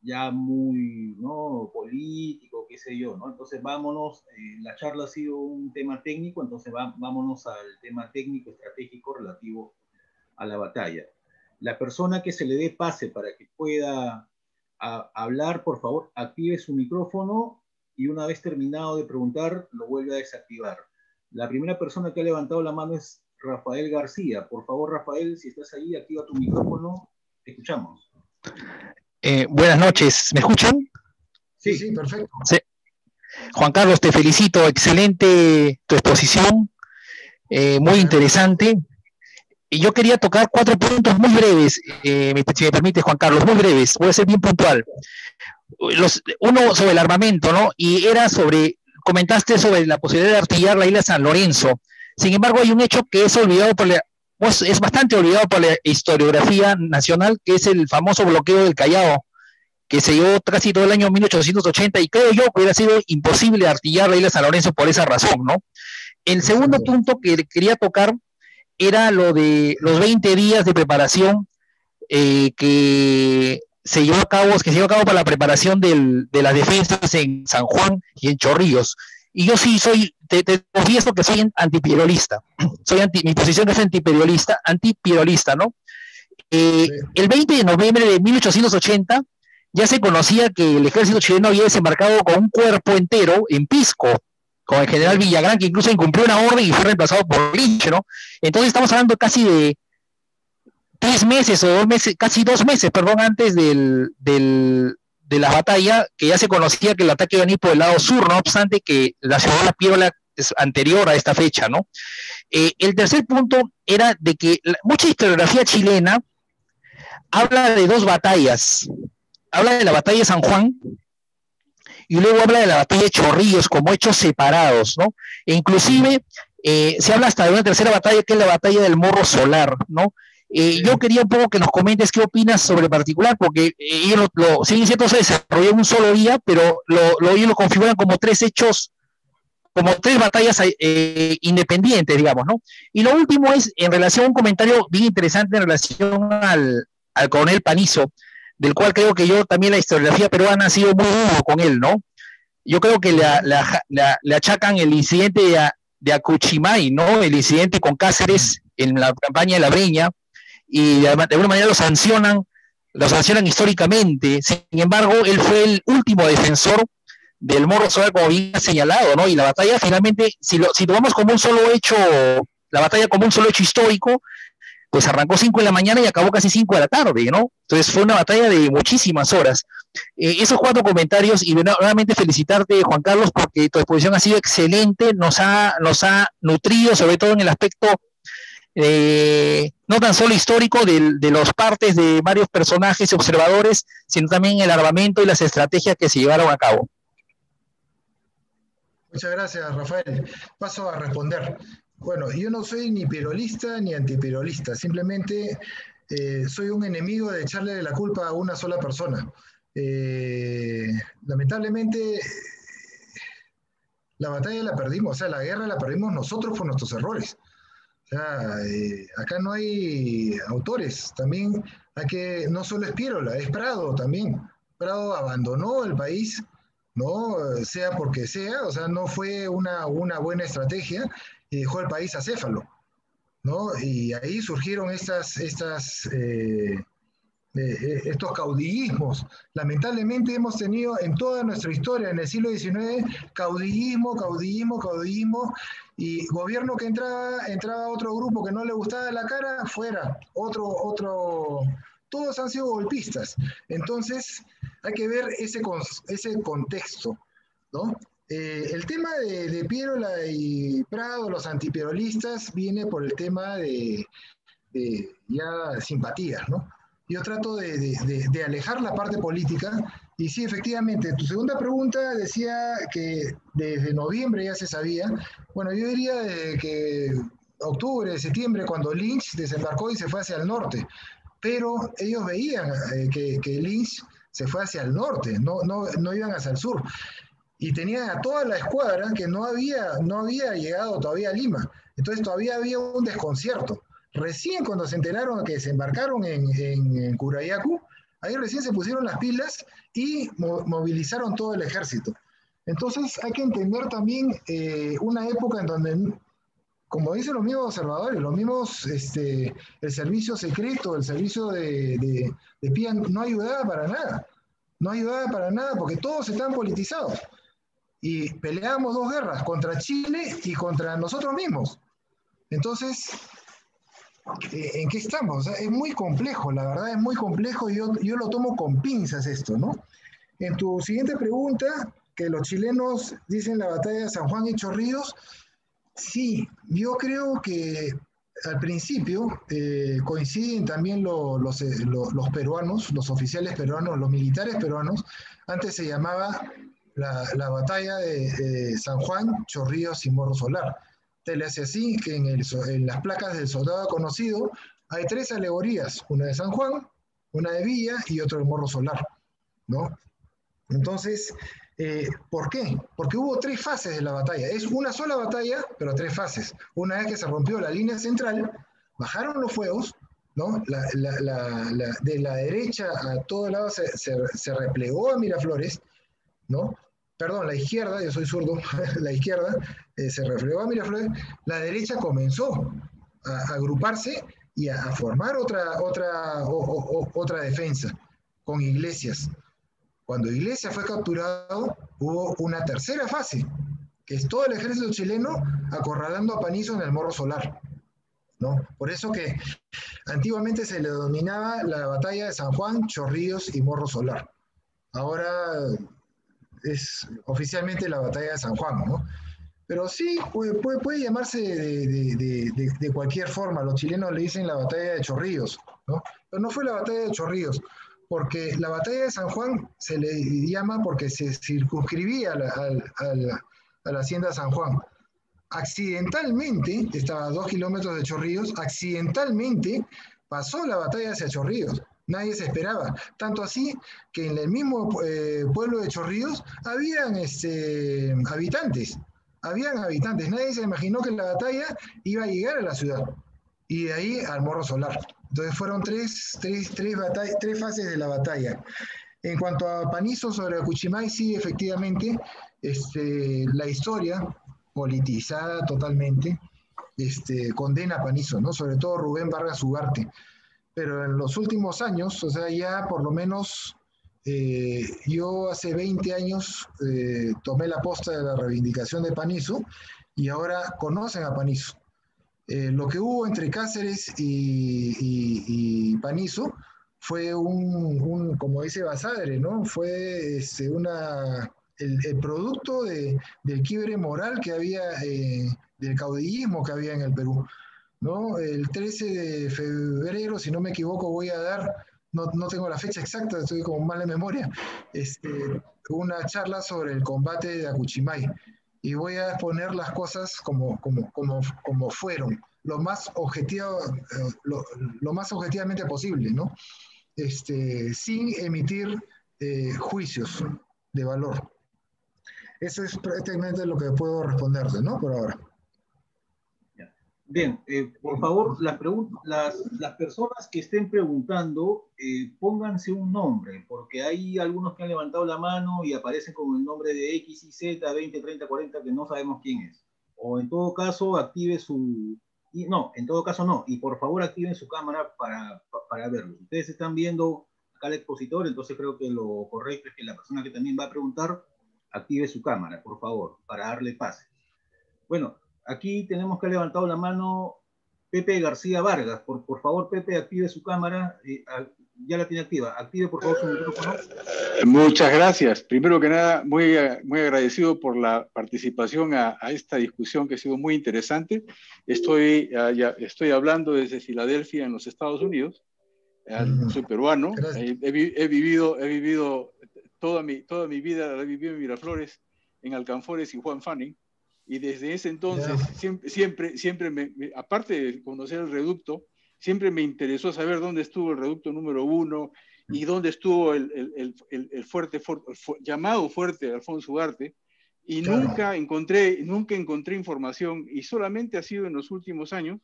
ya muy ¿no? político, qué sé yo. ¿no? Entonces, vámonos. Eh, la charla ha sido un tema técnico, entonces vámonos al tema técnico estratégico relativo a la batalla la persona que se le dé pase para que pueda hablar, por favor, active su micrófono y una vez terminado de preguntar, lo vuelve a desactivar. La primera persona que ha levantado la mano es Rafael García. Por favor, Rafael, si estás ahí, activa tu micrófono. Te escuchamos. Eh, buenas noches, ¿me escuchan? Sí, sí, perfecto. Juan Carlos, te felicito, excelente tu exposición, eh, muy interesante. Y yo quería tocar cuatro puntos muy breves, eh, si me permite, Juan Carlos, muy breves, voy a ser bien puntual. uno sobre el armamento, ¿no? Y era sobre, comentaste sobre la posibilidad de artillar la isla San Lorenzo. Sin embargo, hay un hecho que es olvidado por la, pues, es bastante olvidado por la historiografía nacional, que es el famoso bloqueo del Callao, que se llevó casi todo el año 1880 y creo yo que hubiera sido imposible artillar la isla San Lorenzo por esa razón, ¿no? El segundo punto que quería tocar era lo de los 20 días de preparación eh, que se llevó a cabo, que se llevó a cabo para la preparación de las defensas en San Juan y en Chorrillos. Y yo sí soy, te, confieso que soy antipirolista. (clears throat) Soy anti, mi posición es antiperiolista, antipirolista, ¿no? Eh, el 20 de noviembre de 1880 ya se conocía que el ejército chileno había desembarcado con un cuerpo entero en Pisco, con el general Villagrán, que incluso incumplió una orden y fue reemplazado por Lynch, ¿no? Entonces estamos hablando casi de tres meses o dos meses, casi dos meses, perdón, antes del, de la batalla, que ya se conocía que el ataque iba a venir por el lado sur, no obstante que la ciudad de la Pirola es anterior a esta fecha, ¿no? Eh, el tercer punto era de que mucha historiografía chilena habla de dos batallas. Habla de la batalla de San Juan y luego habla de la batalla de Chorrillos como hechos separados, ¿no? E inclusive eh, se habla hasta de una tercera batalla que es la batalla del Morro Solar, ¿no? Eh, yo quería un poco que nos comentes qué opinas sobre particular, porque eh, ellos lo, lo, sí, cierto, se desarrolló en un solo día, pero lo, ellos lo configuran como tres hechos, como tres batallas independientes, digamos, ¿no? Y lo último es en relación a un comentario bien interesante en relación al, al coronel Panizo, del cual creo que yo también la historiografía peruana ha sido muy duro con él, ¿no? Yo creo que le, achacan el incidente de, de, Acuchimay, ¿no? El incidente con Cáceres en la campaña de la Breña, y de, alguna manera lo sancionan, lo sancionan históricamente. Sin embargo, él fue el último defensor del Morro Solar, como bien señalado, ¿no? Y la batalla finalmente, si lo si tomamos como un solo hecho, la batalla como un solo hecho histórico, pues arrancó 5 de la mañana y acabó casi 5 de la tarde, ¿no? Entonces fue una batalla de muchísimas horas. Eh, esos cuatro comentarios y nuevamente felicitarte, Juan Carlos, porque tu exposición ha sido excelente, nos ha, nos ha nutrido, sobre todo en el aspecto eh, no tan solo histórico de, de los partes de varios personajes y observadores, sino también el armamento y las estrategias que se llevaron a cabo. Muchas gracias, Rafael. Paso a responder. Bueno, yo no soy ni pirolista ni antipirolista, simplemente eh, soy un enemigo de echarle la culpa a una sola persona. Eh, lamentablemente, la batalla la perdimos, o sea, la guerra la perdimos nosotros por nuestros errores. Eh, acá no hay autores, también hay que, no solo es Pirola, es Prado también. Prado abandonó el país, ¿no? Sea porque sea, o sea, no fue una, una buena estrategia y dejó el país acéfalo. ¿no? Y ahí surgieron estas, estas, eh, eh, eh, estos caudillismos. Lamentablemente hemos tenido en toda nuestra historia, en el siglo XIX, caudillismo, caudillismo, caudillismo, y gobierno que entraba, entraba otro grupo que no le gustaba la cara, fuera, otro, otro, todos han sido golpistas. Entonces, hay que ver ese, ese contexto, ¿no? Eh, el tema de, de, Pierola y Prado, los antipierolistas, viene por el tema de, ya simpatías, ¿no? Yo trato de, alejar la parte política y sí, efectivamente, tu segunda pregunta decía que desde noviembre ya se sabía. Bueno, yo diría que octubre, septiembre, cuando Lynch desembarcó y se fue hacia el norte, pero ellos veían eh, que, que, Lynch se fue hacia el norte, no, no, no iban hacia el sur y tenían a toda la escuadra que no había, no había llegado todavía a Lima. Entonces todavía había un desconcierto. Recién cuando se enteraron que se embarcaron en, Curayacu, ahí recién se pusieron las pilas y movilizaron todo el ejército. Entonces hay que entender también eh, una época en donde, como dicen los mismos observadores, los mismos, este, el servicio secreto, el servicio de, de, PIA no ayudaba para nada. No ayudaba para nada porque todos estaban politizados y peleábamos dos guerras, contra Chile y contra nosotros mismos. Entonces, ¿en qué estamos? es muy complejo, la verdad es muy complejo y yo, yo lo tomo con pinzas esto, ¿no? En tu siguiente pregunta, que los chilenos dicen la batalla de San Juan y Chorrillos, sí, yo creo que al principio eh, coinciden también los, los, peruanos, los oficiales peruanos, los militares peruanos. Antes se llamaba la, batalla de, San Juan, Chorrillos y Morro Solar. Te le hace así que en, en las placas del soldado conocido hay tres alegorías, una de San Juan, una de Villa y otra de Morro Solar. ¿no? Entonces, eh, ¿Por qué? Porque hubo tres fases de la batalla. Es una sola batalla, pero tres fases. Una vez que se rompió la línea central, bajaron los fuegos, ¿no? de la derecha a todo lado se, replegó a Miraflores, ¿no? Perdón, la izquierda, yo soy zurdo, (laughs) la izquierda eh, se replegó a Miraflores, la derecha comenzó a, agruparse y a, formar otra, otra, otra defensa con iglesias. Cuando Iglesias fue capturado, hubo una tercera fase, que es todo el ejército chileno acorralando a Panizo en el Morro Solar. ¿no? Por eso que antiguamente se le denominaba la batalla de San Juan, Chorrillos y Morro Solar. Ahora es oficialmente la batalla de San Juan, ¿no? Pero sí, puede, llamarse de, de, cualquier forma. Los chilenos le dicen la batalla de Chorrillos, ¿no? Pero no fue la batalla de Chorrillos, porque la batalla de San Juan se le llama porque se circunscribía a la, hacienda San Juan. Accidentalmente, estaba a dos kilómetros de Chorrillos, accidentalmente pasó la batalla hacia Chorrillos. Nadie se esperaba. Tanto así que en el mismo eh, pueblo de Chorrillos habían este, habitantes. Habían habitantes. Nadie se imaginó que la batalla iba a llegar a la ciudad. Y de ahí al Morro Solar. Entonces fueron tres, tres, tres, tres fases de la batalla. En cuanto a Panizo sobre Acuchimay, sí, efectivamente, este, la historia politizada totalmente este, condena a Panizo, ¿no? sobre todo Rubén Vargas Ugarte. Pero en los últimos años, o sea, ya por lo menos eh, yo hace 20 años eh, tomé la posta de la reivindicación de Panizo y ahora conocen a Panizo. Eh, lo que hubo entre Cáceres y, Panizo fue un, como dice Basadre, ¿no? Fue este, una, el, producto de, del quiebre moral que había, eh, del caudillismo que había en el Perú. ¿no? El 13 de febrero, si no me equivoco, voy a dar, no, no tengo la fecha exacta, estoy como mal de memoria, este, una charla sobre el combate de Acuchimay y voy a exponer las cosas como, como, como, como fueron, lo más, objetivo, eh, lo, más objetivamente posible, ¿no? Este, sin emitir eh, juicios de valor. Eso es prácticamente lo que puedo responderte, ¿no? Por ahora. Bien, eh, por favor, las, las, las, personas que estén preguntando, eh, pónganse un nombre, porque hay algunos que han levantado la mano y aparecen con el nombre de X, Y, Z, 20, 30, 40, que no sabemos quién es. O en todo caso, active su... Y, no, en todo caso no. Y por favor, activen su cámara para, para verlo. Ustedes están viendo acá el expositor, entonces creo que lo correcto es que la persona que también va a preguntar active su cámara, por favor, para darle pase. Bueno, aquí tenemos que ha levantado la mano Pepe García Vargas. Por, por favor, Pepe, active su cámara. Eh, ya la tiene activa. Active, por favor, su micrófono. Muchas gracias. Primero que nada, muy, muy agradecido por la participación a, esta discusión que ha sido muy interesante. Estoy, ah, ya, estoy hablando desde Filadelfia, en los Estados Unidos. Soy peruano. He, he, vivido, he vivido toda mi, toda mi vida, he vivido en Miraflores, en Alcanfores y Juan Fanning y desde ese entonces, siempre, siempre, siempre me, aparte de conocer el reducto, siempre me interesó saber dónde estuvo el reducto número uno y dónde estuvo el, el, el, fuerte, llamado fuerte Alfonso Ugarte. Y nunca, encontré, nunca encontré información y solamente ha sido en los últimos años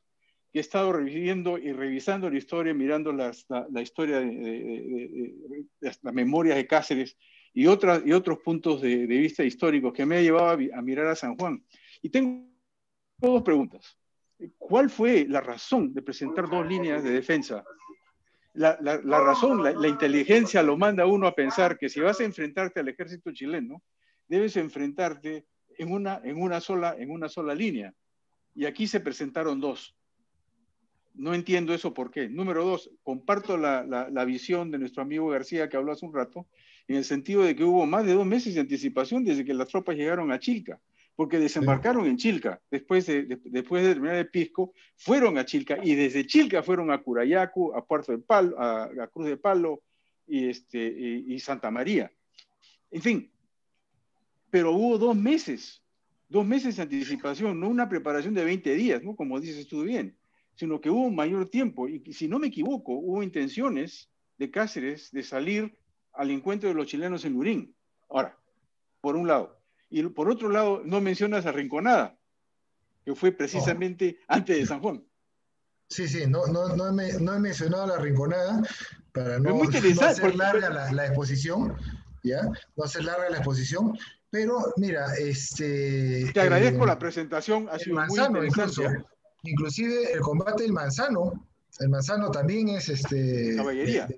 que he estado reviviendo y revisando la historia, mirando las, la, historia de, de, de, las memorias de Cáceres y, otras, y otros puntos de, vista históricos que me ha llevado a, mirar a San Juan. Y tengo dos preguntas. ¿Cuál fue la razón de presentar dos líneas de defensa? La, la, la razón, la, la, inteligencia lo manda a uno a pensar que si vas a enfrentarte al ejército chileno, debes enfrentarte en una, en una, sola, en una sola línea. Y aquí se presentaron dos. no entiendo eso por qué. Número dos, comparto la, la, visión de nuestro amigo García que habló hace un rato, en el sentido de que hubo más de dos meses de anticipación desde que las tropas llegaron a Chilca, porque desembarcaron en Chilca después de, después de terminar el Pisco, fueron a Chilca y desde Chilca fueron a Curayacu, a Puerto de Palo, a, Cruz de Palo y, este, y Santa María. En fin, pero hubo dos meses, dos meses de anticipación, no una preparación de 20 días, ¿no? como dices tú bien sino que hubo un mayor tiempo. Y si no me equivoco, hubo intenciones de Cáceres de salir al encuentro de los chilenos en Lurín. Ahora, por un lado. Y por otro lado, no mencionas a Rinconada, que fue precisamente antes de San Juan. Sí, sí, no, no, no, he, no he mencionado la Rinconada para no, hacer larga la, exposición, ¿ya? No hacer larga la exposición, pero mira, este... Te agradezco eh, la presentación, ha sido muy interesante. Inclusive el combate del manzano, el manzano también es este... Caballería. De,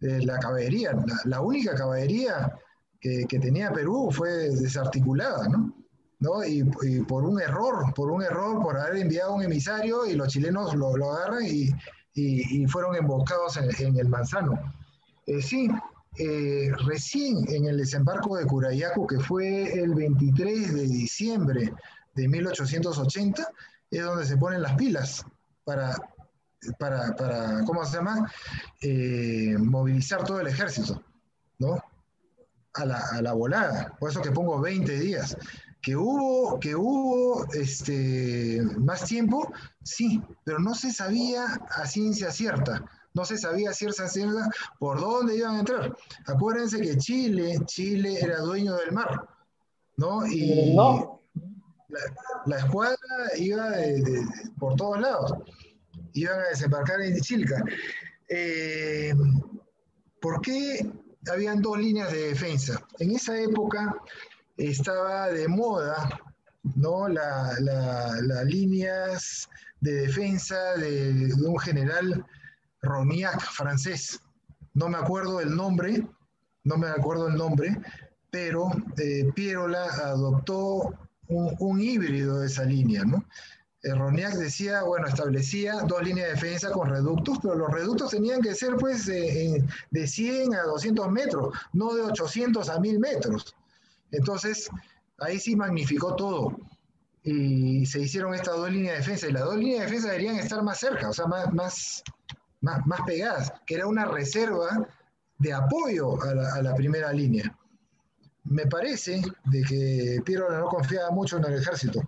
la caballería, la, única caballería que, tenía Perú fue desarticulada, ¿no? ¿No? Y, por un error, por un error, por haber enviado un emisario y los chilenos lo, agarran y, fueron emboscados en, el manzano. Eh, sí, eh, recién en el desembarco de Curayaco, que fue el 23 de diciembre de 1880, es donde se ponen las pilas para, para, para ¿cómo se llama? Eh, movilizar todo el ejército, ¿no? A la, a la, volada. Por eso que pongo 20 días. Que hubo, que hubo este, más tiempo, sí, pero no se sabía a ciencia cierta. No se sabía a ciencia cierta por dónde iban a entrar. Acuérdense que Chile, Chile era dueño del mar, ¿no? Y, no la, escuadra iba por todos lados, iban a desembarcar en Chilca. Eh, ¿Por qué habían dos líneas de defensa? En esa época estaba de moda ¿no? las líneas de defensa de, un general Roniac francés. No me acuerdo el nombre, no me acuerdo el nombre, pero eh, Pierola adoptó un, híbrido de esa línea, ¿no? Eh, Roniac decía, bueno, establecía dos líneas de defensa con reductos, pero los reductos tenían que ser pues de, de 100 a 200 metros, no de 800 a 1000 metros. Entonces, ahí sí magnificó todo. Y se hicieron estas dos líneas de defensa. Y las dos líneas de defensa deberían estar más cerca, o sea, más, más, más, más pegadas, que era una reserva de apoyo a la, a la primera línea me parece de que Piero no confiaba mucho en el ejército.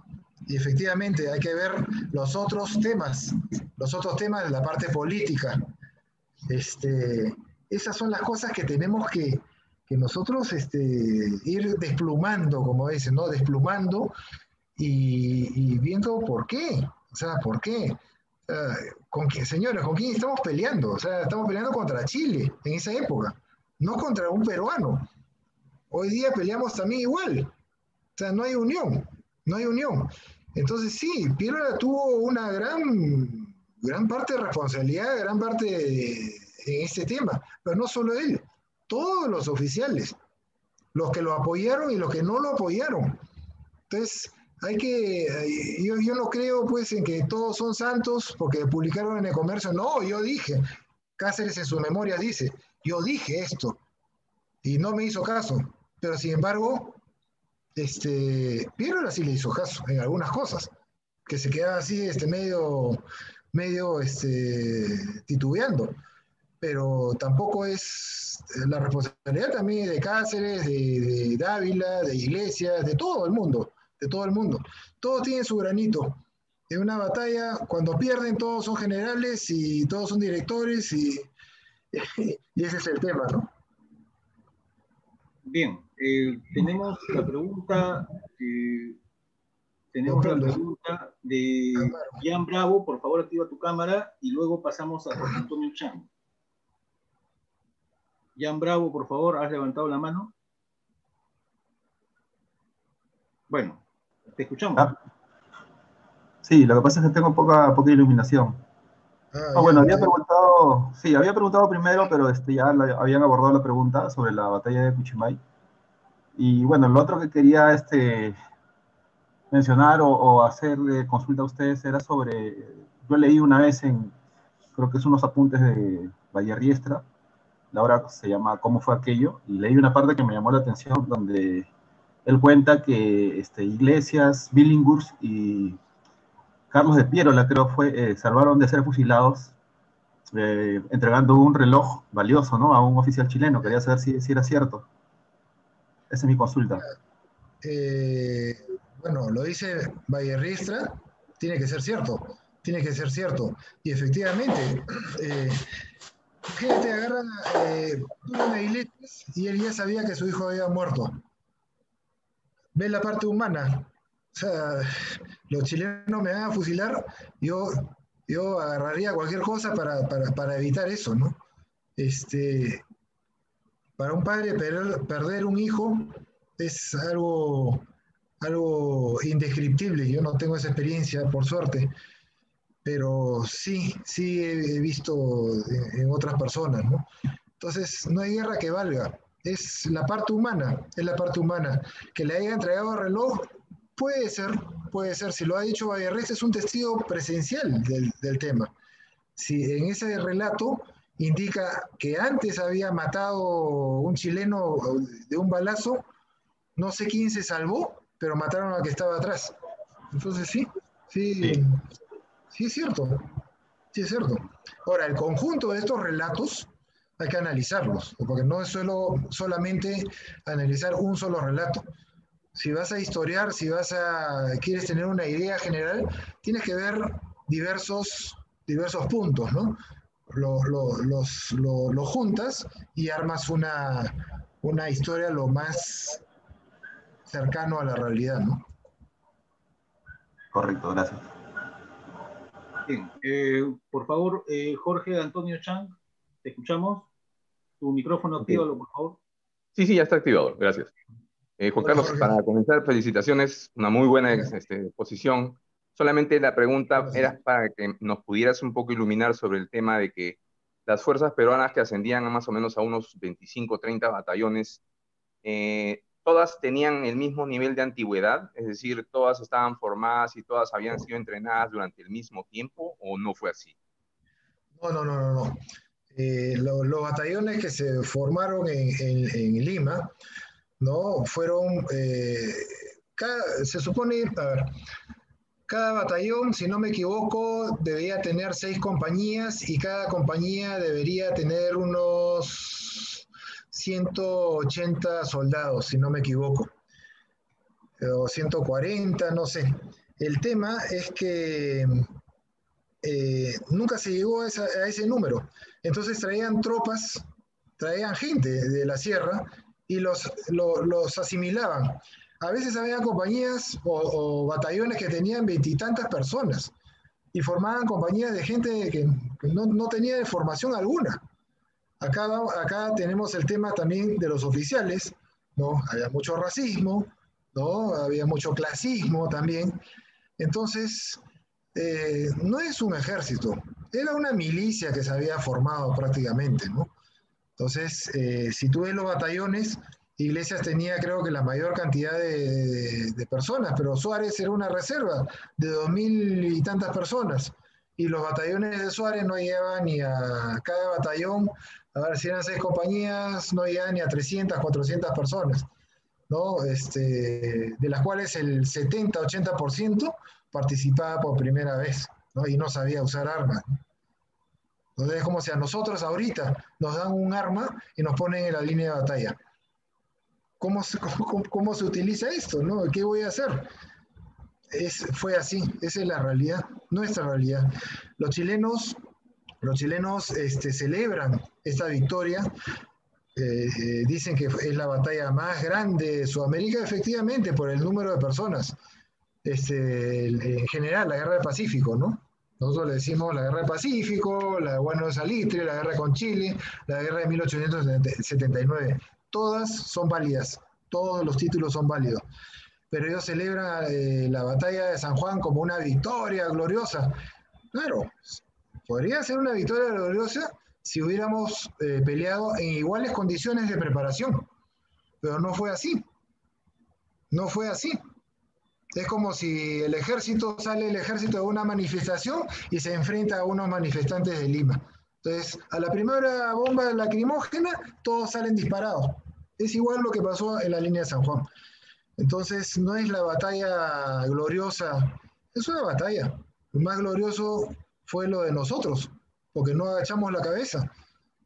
Y efectivamente hay que ver los otros temas, los otros temas de la parte política. Este, esas son las cosas que tenemos que, nosotros este, ir desplumando, como dicen, ¿no? Desplumando y, viendo por qué. O sea, ¿por qué? ¿con señores, ¿con quién estamos peleando? O sea, estamos peleando contra Chile en esa época, no contra un peruano. Hoy día peleamos también igual. O sea, no hay unión, no hay unión. Entonces sí, Piero tuvo una gran, gran parte de responsabilidad, gran parte en este tema, pero no solo él, todos los oficiales, los que lo apoyaron y los que no lo apoyaron. Entonces, hay que, yo, yo no creo pues en que todos son santos porque publicaron en el comercio, no, yo dije, Cáceres en su memoria dice, yo dije esto y no me hizo caso. Pero sin embargo, este, Piero sí le hizo caso en algunas cosas, que se quedaba así este, medio, medio este, titubeando. Pero tampoco es la responsabilidad también de Cáceres, de, Dávila, de Iglesias, de todo el mundo, de todo el mundo. Todos tienen su granito. En una batalla, cuando pierden, todos son generales y todos son directores y (laughs) ese es el tema, ¿no? Bien, eh, tenemos la pregunta, eh, tenemos la pregunta de Jan Bravo, por favor activa tu cámara y luego pasamos a José Antonio Chan. Jan Bravo, por favor, has levantado la mano. Bueno, te escuchamos. Ah. Sí, lo que pasa es que tengo poca, poca iluminación. Ah, ah, bueno, había preguntado, sí, había preguntado primero, pero este, ya habían abordado la pregunta sobre la batalla de Cuchimay. Y bueno, lo otro que quería este, mencionar o, hacer consulta a ustedes era sobre yo leí una vez en, creo que es unos apuntes de Valle Riestra, la obra se llama ¿Cómo fue aquello? Y leí una parte que me llamó la atención donde él cuenta que este, Iglesias, Billinghurst y Carlos de Piero, la creo fue, eh, salvaron de ser fusilados eh, entregando un reloj valioso ¿no? a un oficial chileno. Quería saber si, si era cierto. Esa es mi consulta. Eh, bueno, lo dice Valle Riestra, tiene que ser cierto, tiene que ser cierto. Y efectivamente, (clears throat) eh, gente agarra eh, y él ya sabía que su hijo había muerto. Ve la parte humana. O sea, los chilenos me van a fusilar, yo, yo agarraría cualquier cosa para, para, evitar eso, ¿no? Este, para un padre perder, perder un hijo es algo, algo indescriptible. Yo no tengo esa experiencia, por suerte, pero sí, sí he visto en, otras personas, ¿no? Entonces, no hay guerra que valga. Es la parte humana, es la parte humana. Que le haya entregado el reloj, puede ser, puede ser. Si lo ha dicho Vallarres, es un testigo presencial del, del tema. Si en ese relato indica que antes había matado un chileno de un balazo, no sé quién se salvó, pero mataron al que estaba atrás. Entonces sí, sí, sí, es cierto. Sí es cierto. Ahora, el conjunto de estos relatos hay que analizarlos, porque no es solo, solamente analizar un solo relato. Si vas a historiar, si vas a, quieres tener una idea general, tienes que ver diversos, diversos puntos, ¿no? Lo, los, lo, juntas y armas una, una historia lo más cercano a la realidad, ¿no? Correcto, gracias. Bien, eh, por favor, eh, Jorge Antonio Chang, te escuchamos. Tu micrófono, actívalo, por favor. Sí, sí, ya está activado, gracias. Eh, Juan Carlos, para comenzar, felicitaciones, una muy buena este, posición. Solamente la pregunta era para que nos pudieras un poco iluminar sobre el tema de que las fuerzas peruanas que ascendían a más o menos a unos 25, 30 batallones, eh, todas tenían el mismo nivel de antigüedad, es decir, todas estaban formadas y todas habían sido entrenadas durante el mismo tiempo, o no fue así? No, no, no, no. no. Eh, los batallones que se formaron en, Lima, ¿no? Fueron, eh, se supone, a ver, cada batallón, si no me equivoco, debía tener seis compañías y cada compañía debería tener unos 180 soldados, si no me equivoco, o 140, no sé. El tema es que eh, nunca se llegó a, ese número. Entonces traían tropas, traían gente de la sierra y los, los asimilaban. A veces había compañías o, batallones que tenían veintitantas personas y formaban compañías de gente que, no, no, tenía formación alguna. Acá, acá tenemos el tema también de los oficiales, ¿no? Había mucho racismo, ¿no? Había mucho clasismo también. Entonces, eh, no es un ejército, era una milicia que se había formado prácticamente, ¿no? Entonces, eh, si tú ves los batallones, Iglesias tenía creo que la mayor cantidad de, de, personas, pero Suárez era una reserva de dos mil y tantas personas. Y los batallones de Suárez no llegaban ni a cada batallón a ver, si eran seis compañías, no llegan ni a 300, 400 personas, ¿no? Este, de las cuales el 70, 80% participaba por primera vez, ¿no? Y no sabía usar armas. Entonces es como si a nosotros ahorita nos dan un arma y nos ponen en la línea de batalla. ¿Cómo se, (laughs) cómo, se utiliza esto? ¿no? ¿Qué voy a hacer? Es, fue así, esa es la realidad, nuestra realidad. Los chilenos los chilenos este, celebran esta victoria, eh, eh, dicen que es la batalla más grande de Sudamérica, efectivamente, por el número de personas. Este, en general, la guerra del Pacífico, ¿no? Nosotros le decimos la guerra del Pacífico, la de Buenos Salitre, la guerra con Chile, la guerra de 1879. Todas son válidas, todos los títulos son válidos. Pero ellos celebran eh, la batalla de San Juan como una victoria gloriosa. Claro, Podría ser una victoria gloriosa si hubiéramos eh, peleado en iguales condiciones de preparación, pero no fue así. No fue así. Es como si el ejército sale el ejército de una manifestación y se enfrenta a unos manifestantes de Lima. Entonces, a la primera bomba lacrimógena, todos salen disparados. Es igual lo que pasó en la línea de San Juan. Entonces, no es la batalla gloriosa, es una batalla. Lo más glorioso fue lo de nosotros, porque no agachamos la cabeza.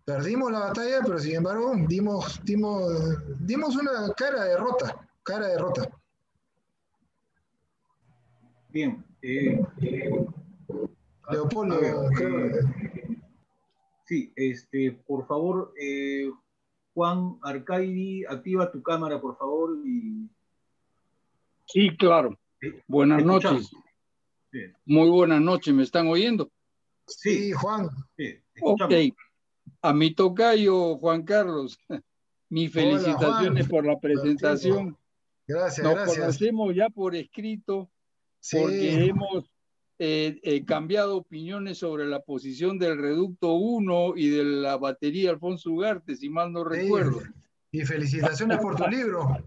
Perdimos la batalla, pero sin embargo dimos, dimos, dimos una cara de derrota, cara de derrota. Bien. Eh, Leopoldo, sí, este, por favor, eh, Juan Arcaidi, activa tu cámara, por favor. Y... Sí, claro. Buenas noches. Muy buenas noches, ¿me están oyendo? Sí, Juan. ok. A mi tocayo, Juan Carlos, (laughs) mis felicitaciones por la presentación. Gracias, Nos gracias. conocemos ya por escrito porque hemos eh, eh, cambiado opiniones sobre la posición del Reducto 1 y de la batería Alfonso Ugarte, si mal no recuerdo. Y felicitaciones por tu libro.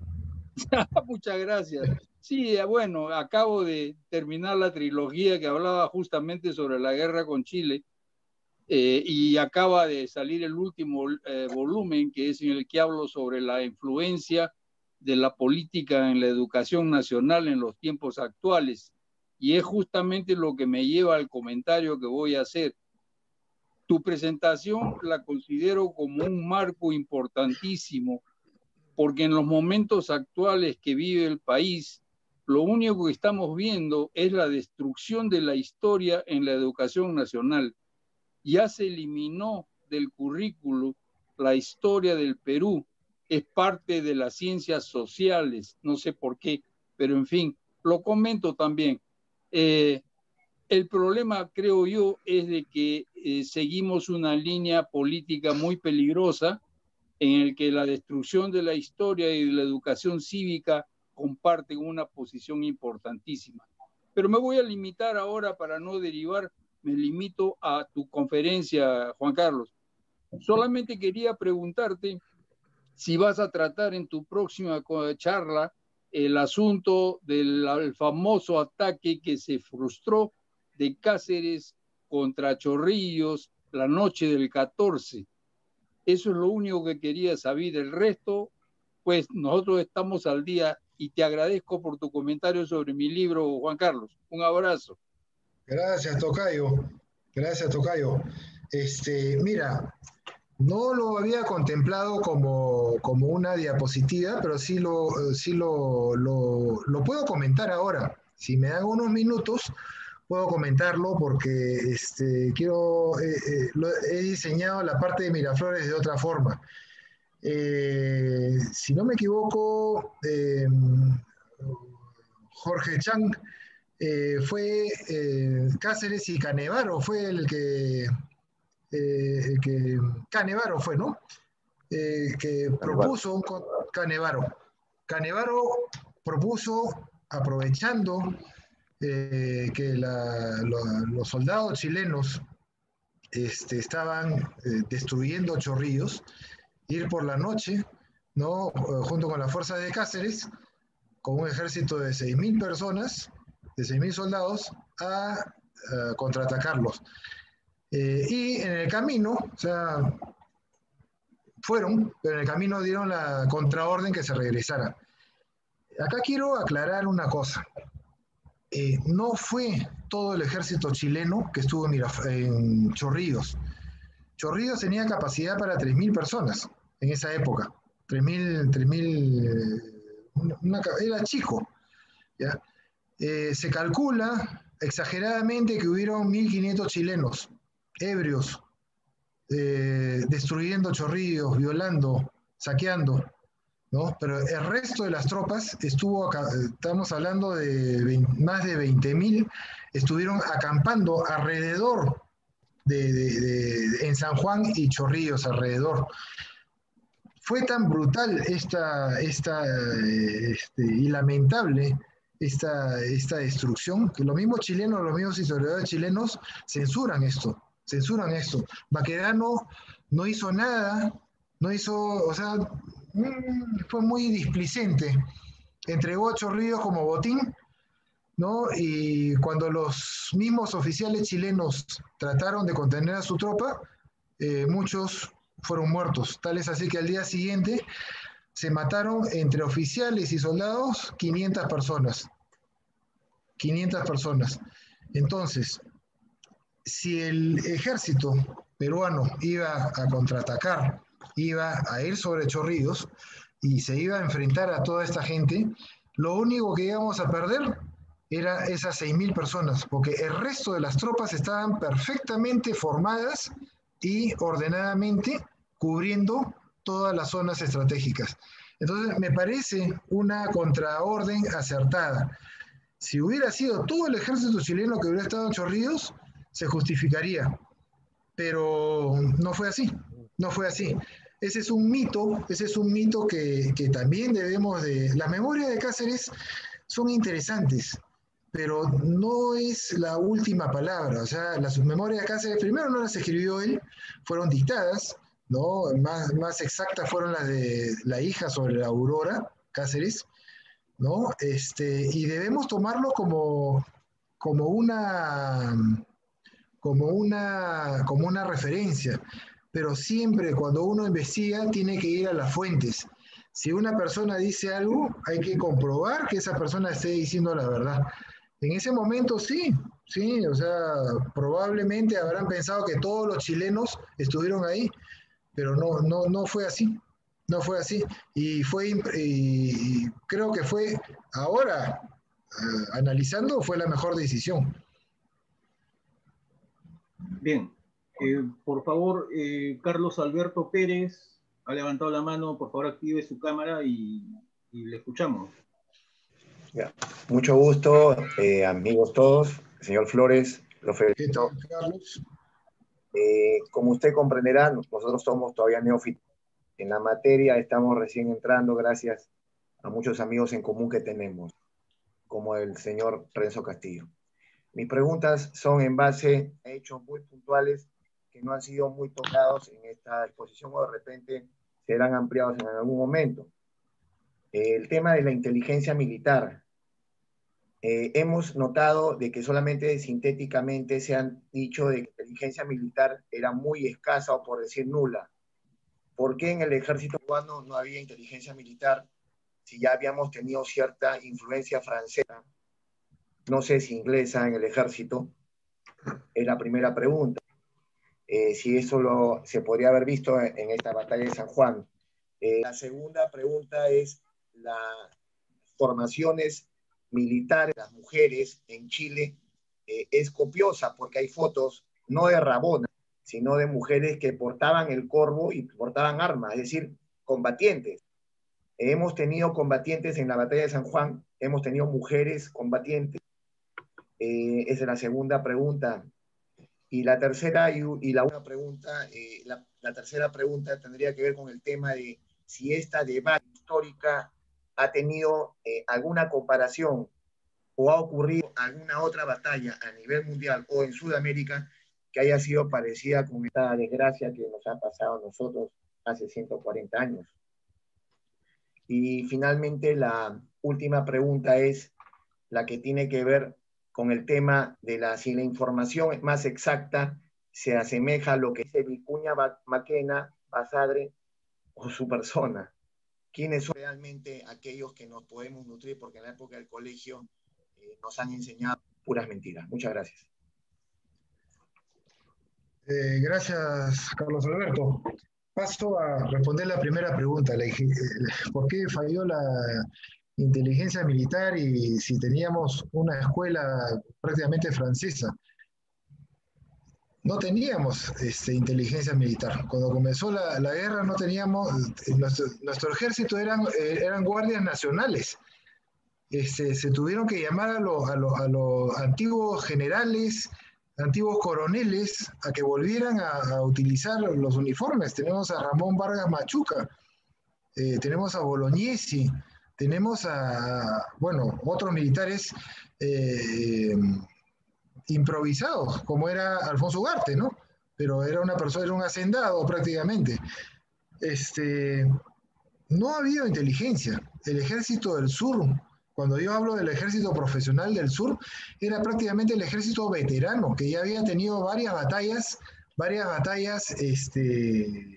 (laughs) Muchas gracias. Sí, eh, bueno, acabo de terminar la trilogía que hablaba justamente sobre la guerra con Chile y acaba de salir el último volumen, que es en el que hablo sobre la influencia de la política en la educación nacional en los tiempos actuales. Y es justamente lo que me lleva al comentario que voy a hacer. Tu presentación la considero como un marco importantísimo, porque en los momentos actuales que vive el país, lo único que estamos viendo es la destrucción de la historia en la educación nacional. Ya se eliminó del currículo la historia del Perú, es parte de las ciencias sociales, no sé por qué, pero en fin, lo comento también. Eh, el problema, creo yo, es de que eh, seguimos una línea política muy peligrosa en el que la destrucción de la historia y de la educación cívica comparten una posición importantísima. Pero me voy a limitar ahora para no derivar, me limito a tu conferencia, Juan Carlos. Solamente quería preguntarte si vas a tratar en tu próxima charla el asunto del famoso ataque que se frustró de Cáceres contra Chorrillos la noche del 14. Eso es lo único que quería saber. El resto, pues nosotros estamos al día y te agradezco por tu comentario sobre mi libro, Juan Carlos. Un abrazo. Gracias, Tocayo. Gracias, Tocayo. Este, mira, no lo había contemplado como, una diapositiva, pero sí, lo, sí lo, lo, puedo comentar ahora. Si me dan unos minutos, puedo comentarlo porque este, quiero, eh, eh, he diseñado la parte de Miraflores de otra forma. Eh, si no me equivoco, Jorge Chang fue Cáceres y Canevaro, fue el que eh, que Canevaro fue, ¿no? Eh, que propuso un Canevaro. Canevaro propuso, aprovechando eh, que los soldados chilenos este, estaban destruyendo chorrillos, ir por la noche, ¿no? junto con las fuerzas de Cáceres, con un ejército de 6.000 personas, de 6.000 soldados, a contraatacarlos. Eh, y en el camino, o sea, fueron, pero en el camino dieron la contraorden que se regresara. Acá quiero aclarar una cosa. Eh, no fue todo el ejército chileno que estuvo en, Chorrillos. Chorrillos tenía capacidad para 3.000 personas en esa época. 3.000, 3.000, era chico. ¿ya? Eh, se calcula exageradamente que hubieron 1.500 chilenos ebrios, eh, destruyendo chorrillos, violando, saqueando, ¿no? Pero el resto de las tropas estuvo, estamos hablando de más de 20.000, estuvieron acampando alrededor de, en San Juan y Chorrillos alrededor. Fue tan brutal esta, esta este, y lamentable esta, esta destrucción que los mismos chilenos, los mismos historiadores chilenos censuran esto censuran esto. Baquedano no hizo nada, no hizo, o sea, mm, fue muy displicente. Entregó a Chorrillos como botín ¿no? Y cuando los mismos oficiales chilenos trataron de contener a su tropa, eh, muchos fueron muertos. Tal es así que al día siguiente se mataron entre oficiales y soldados 500 personas. 500 personas. Entonces, si el ejército peruano iba a contraatacar, iba a ir sobre Chorrillos y se iba a enfrentar a toda esta gente, lo único que íbamos a perder era esas 6.000 personas, porque el resto de las tropas estaban perfectamente formadas y ordenadamente cubriendo todas las zonas estratégicas. Entonces, me parece una contraorden acertada. Si hubiera sido todo el ejército chileno que hubiera estado en Chorrillos, se justificaría. Pero no fue así, no fue así. Ese es un mito, ese es un mito que, que también debemos de... Las memorias de Cáceres son interesantes, pero no es la última palabra. O sea, las memorias de Cáceres, primero no las escribió él, fueron dictadas, ¿no? Más, más exactas fueron las de la hija sobre la Aurora Cáceres, ¿no? Este, y debemos tomarlo como, como una como una, como una referencia, pero siempre cuando uno investiga tiene que ir a las fuentes. Si una persona dice algo, hay que comprobar que esa persona esté diciendo la verdad. En ese momento sí, sí, o sea, probablemente habrán pensado que todos los chilenos estuvieron ahí, pero no, no, no fue así, no fue así. Y fue, y creo que fue ahora, eh, analizando, fue la mejor decisión. Bien, eh, por favor, eh, Carlos Alberto Pérez ha levantado la mano, por favor active su cámara y, le escuchamos. Mucho gusto, eh, amigos todos, señor Flores, lo felicito. Carlos? como usted comprenderá, nosotros somos todavía neófitos en la materia, estamos recién entrando gracias a muchos amigos en común que tenemos, como el señor Renzo Castillo. Mis preguntas son en base a hechos muy puntuales que no han sido muy tocados en esta exposición o de repente serán ampliados en algún momento. El tema de la inteligencia militar. Eh, hemos notado de que solamente sintéticamente se han dicho de que la inteligencia militar era muy escasa o por decir nula. ¿Por qué en el ejército cubano no había inteligencia militar si ya habíamos tenido cierta influencia francesa no sé si inglesa en el ejército, es la primera pregunta. Eh, si eso lo, se podría haber visto en, esta batalla de San Juan. Eh, la segunda pregunta es las formaciones militares las mujeres en Chile eh, es copiosa porque hay fotos no de Rabona, sino de mujeres que portaban el corvo y portaban armas, es decir, combatientes. Hemos tenido combatientes en la batalla de San Juan, hemos tenido mujeres combatientes, eh, esa es la segunda pregunta. Y la tercera y, la una pregunta, eh, la, tercera pregunta tendría que ver con el tema de si esta debate histórica ha tenido eh, alguna comparación o ha ocurrido alguna otra batalla a nivel mundial o en Sudamérica que haya sido parecida con esta desgracia que nos ha pasado a nosotros hace 140 años. Y finalmente la última pregunta es la que tiene que ver con el tema de la, si la información más exacta, se asemeja a lo que dice Vicuña Maquena, Basadre o su persona. ¿Quiénes son realmente aquellos que nos podemos nutrir? Porque en la época del colegio eh, nos han enseñado puras mentiras. Muchas gracias. Eh, gracias, Carlos Alberto. Paso a responder la primera pregunta. Eh, ¿Por qué falló la, inteligencia militar y si teníamos una escuela prácticamente francesa. No teníamos este, inteligencia militar. Cuando comenzó la, la guerra no teníamos, nuestro, nuestro ejército eran, eh, eran guardias nacionales. Este, se tuvieron que llamar a, los a, a los antiguos generales, antiguos coroneles, a que volvieran a, a, utilizar los uniformes. Tenemos a Ramón Vargas Machuca, eh, tenemos a Bolognesi, tenemos a, bueno, otros militares eh, improvisados, como era Alfonso Ugarte, ¿no? Pero era una persona, era un hacendado prácticamente. Este, no ha habido inteligencia. El ejército del sur Cuando yo hablo del ejército profesional del sur, era prácticamente el ejército veterano, que ya había tenido varias batallas, varias batallas, este,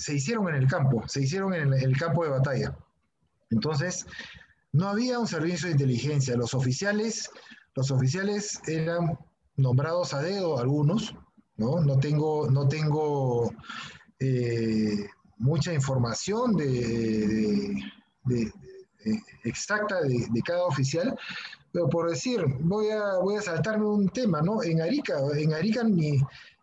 se hicieron en el campo, se hicieron en el campo de batalla. Entonces, no había un servicio de inteligencia. Los oficiales, los oficiales eran nombrados a dedo algunos, ¿no? No tengo, no tengo eh, mucha información de, exacta de, cada oficial, pero por decir, voy a, voy a saltarme un tema, ¿no? En Arica, en Arica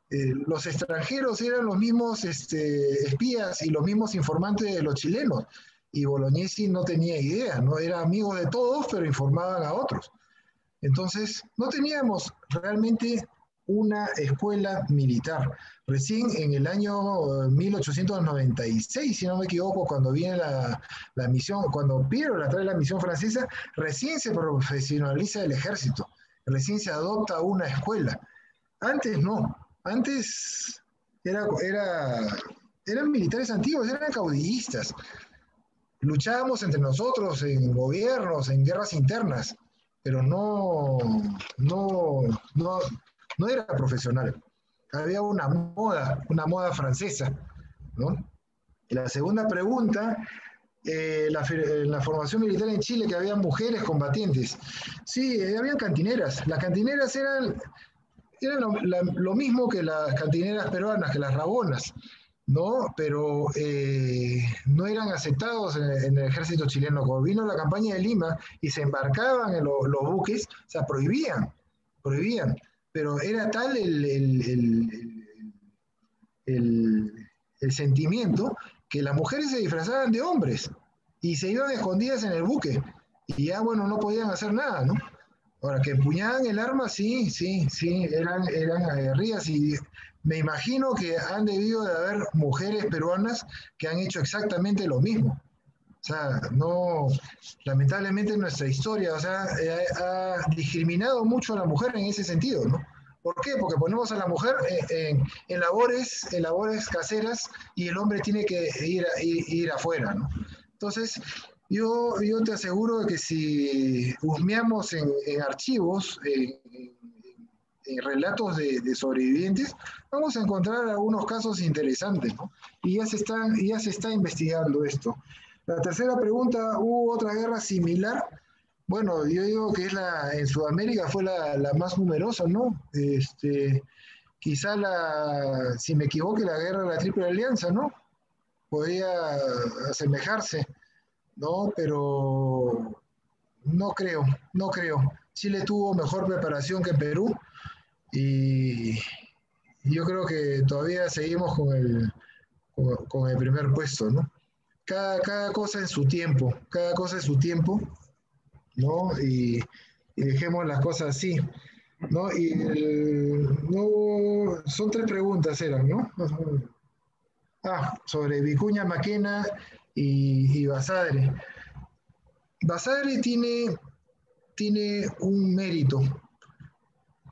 eh, los extranjeros eran los mismos este, espías y los mismos informantes de los chilenos y Bolognesi no tenía idea, no era amigo de todos, pero informaban a otros. Entonces, no teníamos realmente una escuela militar. Recién en el año 1896, eh, si no me equivoco, cuando viene la, la misión, cuando Piero la trae la misión francesa, recién se profesionaliza el ejército, recién se adopta una escuela. Antes no, antes era, era, eran militares antiguos, eran caudillistas luchábamos entre nosotros en gobiernos, en guerras internas, pero no, no, no, era profesional. Había una moda, una moda francesa, ¿no? La segunda pregunta, eh, la formación militar en Chile que había mujeres combatientes. Sí, eh, habían cantineras. Las cantineras eran, eran lo mismo que las cantineras peruanas, que las rabonas. ¿no? Pero eh, no eran aceptados en, el ejército chileno. Cuando vino la campaña de Lima y se embarcaban en los buques, o sea, prohibían, prohibían. Pero era tal el, el, sentimiento que las mujeres se disfrazaban de hombres y se iban escondidas en el buque. Y ya, bueno, no podían hacer nada, ¿no? Ahora, que empuñaban el arma, sí, sí, sí, eran, eran aguerridas y me imagino que han debido de haber mujeres peruanas que han hecho exactamente lo mismo. O sea, no, lamentablemente nuestra historia, o sea, eh, ha discriminado mucho a la mujer en ese sentido, ¿no? ¿Por qué? Porque ponemos a la mujer en, labores, en labores caseras y el hombre tiene que ir, ir, afuera, ¿no? Entonces, yo, yo te aseguro que si husmeamos en, archivos, en, relatos de, sobrevivientes, vamos a encontrar algunos casos interesantes, ¿no? Y ya se, está, ya se está investigando esto. La tercera pregunta, ¿hubo otra guerra similar? Bueno, yo digo que es la, en Sudamérica fue la, más numerosa, ¿no? Este, quizá la, si me equivoque, la guerra de la Triple Alianza, ¿no? Podría asemejarse, ¿no? Pero no creo, no creo. Chile tuvo mejor preparación que Perú y yo creo que todavía seguimos con el, con, el primer puesto, ¿no? Cada, cada, cosa en su tiempo, cada cosa en su tiempo, ¿no? Y, dejemos las cosas así, ¿no? Y no, son tres preguntas eran, ¿no? Ah, sobre Vicuña Maquena y, Basadre. Basadre tiene, tiene un mérito,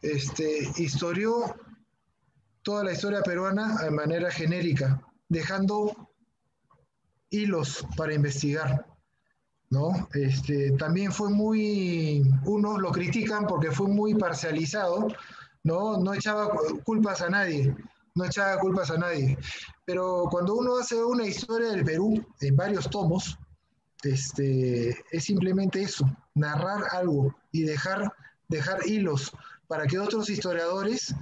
este, historió toda la historia peruana de manera genérica, dejando hilos para investigar. ¿no? Este, también fue muy, unos lo critican porque fue muy parcializado, ¿no? no echaba culpas a nadie, no echaba culpas a nadie. Pero cuando uno hace una historia del Perú en varios tomos, este, es simplemente eso, narrar algo y dejar, dejar hilos para que otros historiadores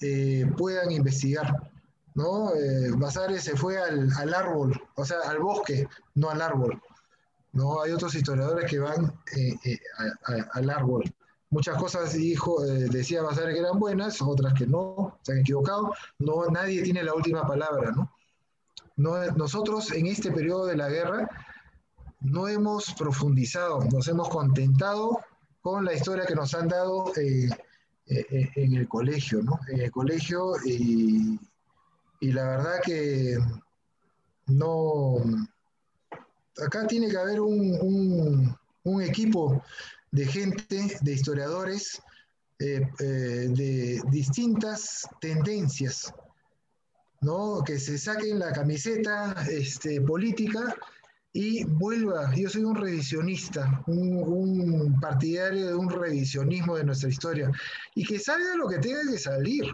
eh, puedan investigar. ¿no? Eh, Basares se fue al, al, árbol, o sea, al bosque, no al árbol. ¿no? Hay otros historiadores que van eh, eh, al árbol. Muchas cosas dijo, decía Basares que eran buenas, otras que no, se han equivocado. No, nadie tiene la última palabra. ¿no? No, nosotros en este periodo de la guerra no hemos profundizado, nos hemos contentado con la historia que nos han dado eh, eh, eh, en el colegio, ¿no? En el colegio y, la verdad que no... Acá tiene que haber un, equipo de gente, de historiadores, de distintas tendencias, ¿no? Que se saquen la camiseta este, política y vuelva, yo soy un revisionista, un, partidario de un revisionismo de nuestra historia, y que salga lo que tenga que salir,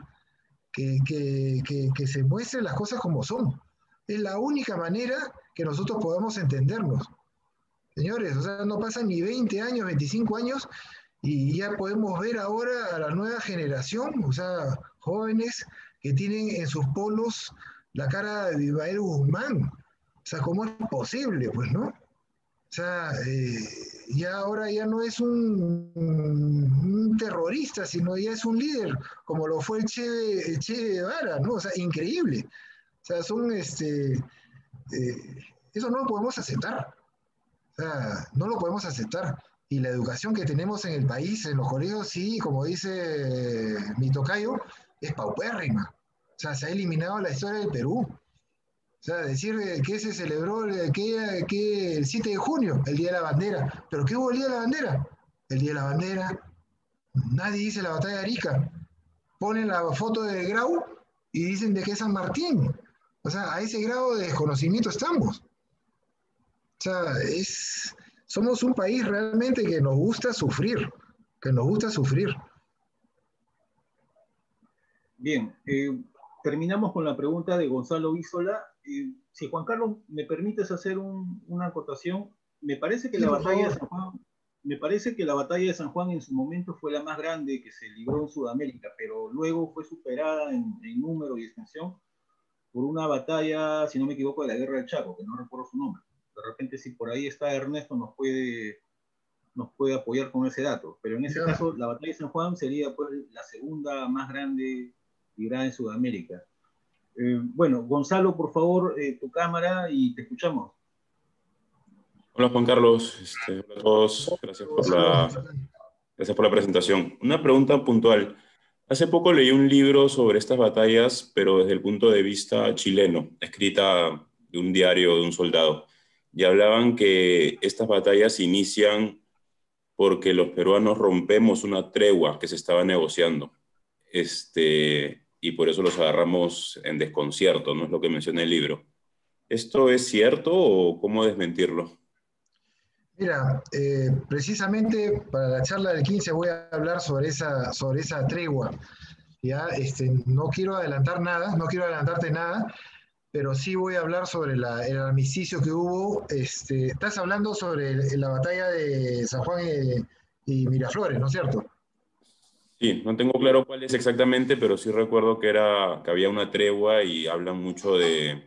que, que, se muestren las cosas como son. Es la única manera que nosotros podamos entendernos. Señores, o sea, no pasan ni 20 años, 25 años, y ya podemos ver ahora a la nueva generación, o sea, jóvenes que tienen en sus polos la cara de Ibael Guzmán, o sea, ¿cómo es posible? Pues, ¿no? O sea, eh, ya ahora ya no es un, terrorista, sino ya es un líder, como lo fue el Che, el che Guevara, ¿no? O sea, increíble. O sea, son, este, eh, eso no lo podemos aceptar. No lo podemos aceptar. Y la educación que tenemos en el país, en los colegios, sí, como dice mi tocayo, es paupérrima. O sea, se ha eliminado la historia del Perú. O sea, decir que se celebró que, que el 7 de junio, el Día de la Bandera. ¿Pero qué hubo el Día de la Bandera? El Día de la Bandera. Nadie dice la batalla de Arica. Ponen la foto de Grau y dicen de que es San Martín. O sea, a ese grado de desconocimiento estamos. O sea, es, somos un país realmente que nos gusta sufrir, que nos gusta sufrir. Bien, eh, terminamos con la pregunta de Gonzalo Isola si Juan Carlos me permites hacer una acotación, me parece que la batalla de San Juan, me parece que la batalla de San Juan en su momento fue la más grande que se libró en Sudamérica, pero luego fue superada en, número y extensión por una batalla, si no me equivoco, de la Guerra del Chaco, que no recuerdo su nombre. De repente, si por ahí está Ernesto, nos puede, nos puede apoyar con ese dato. Pero en ese caso, la batalla de San Juan sería pues, la segunda más grande librada en Sudamérica. Eh, bueno, Gonzalo, por favor, eh, tu cámara y te escuchamos. Hola Juan Carlos, este, hola a todos, gracias por, la, gracias por la presentación. Una pregunta puntual. Hace poco leí un libro sobre estas batallas, pero desde el punto de vista chileno, escrita de un diario de un soldado. Y hablaban que estas batallas inician porque los peruanos rompemos una tregua que se estaba negociando. Este, y por eso los agarramos en desconcierto, ¿no? Es lo que menciona el libro. ¿Esto es cierto o cómo desmentirlo? Mira, eh, precisamente para la charla del 15 voy a hablar sobre esa, sobre esa tregua. Ya, este, no quiero adelantar nada, no quiero adelantarte nada, pero sí voy a hablar sobre la, el armisticio que hubo. Este, estás hablando sobre la batalla de San Juan y Miraflores, ¿no es cierto? Sí, no tengo claro cuál es exactamente, pero sí recuerdo que, era, que había una tregua y hablan mucho de,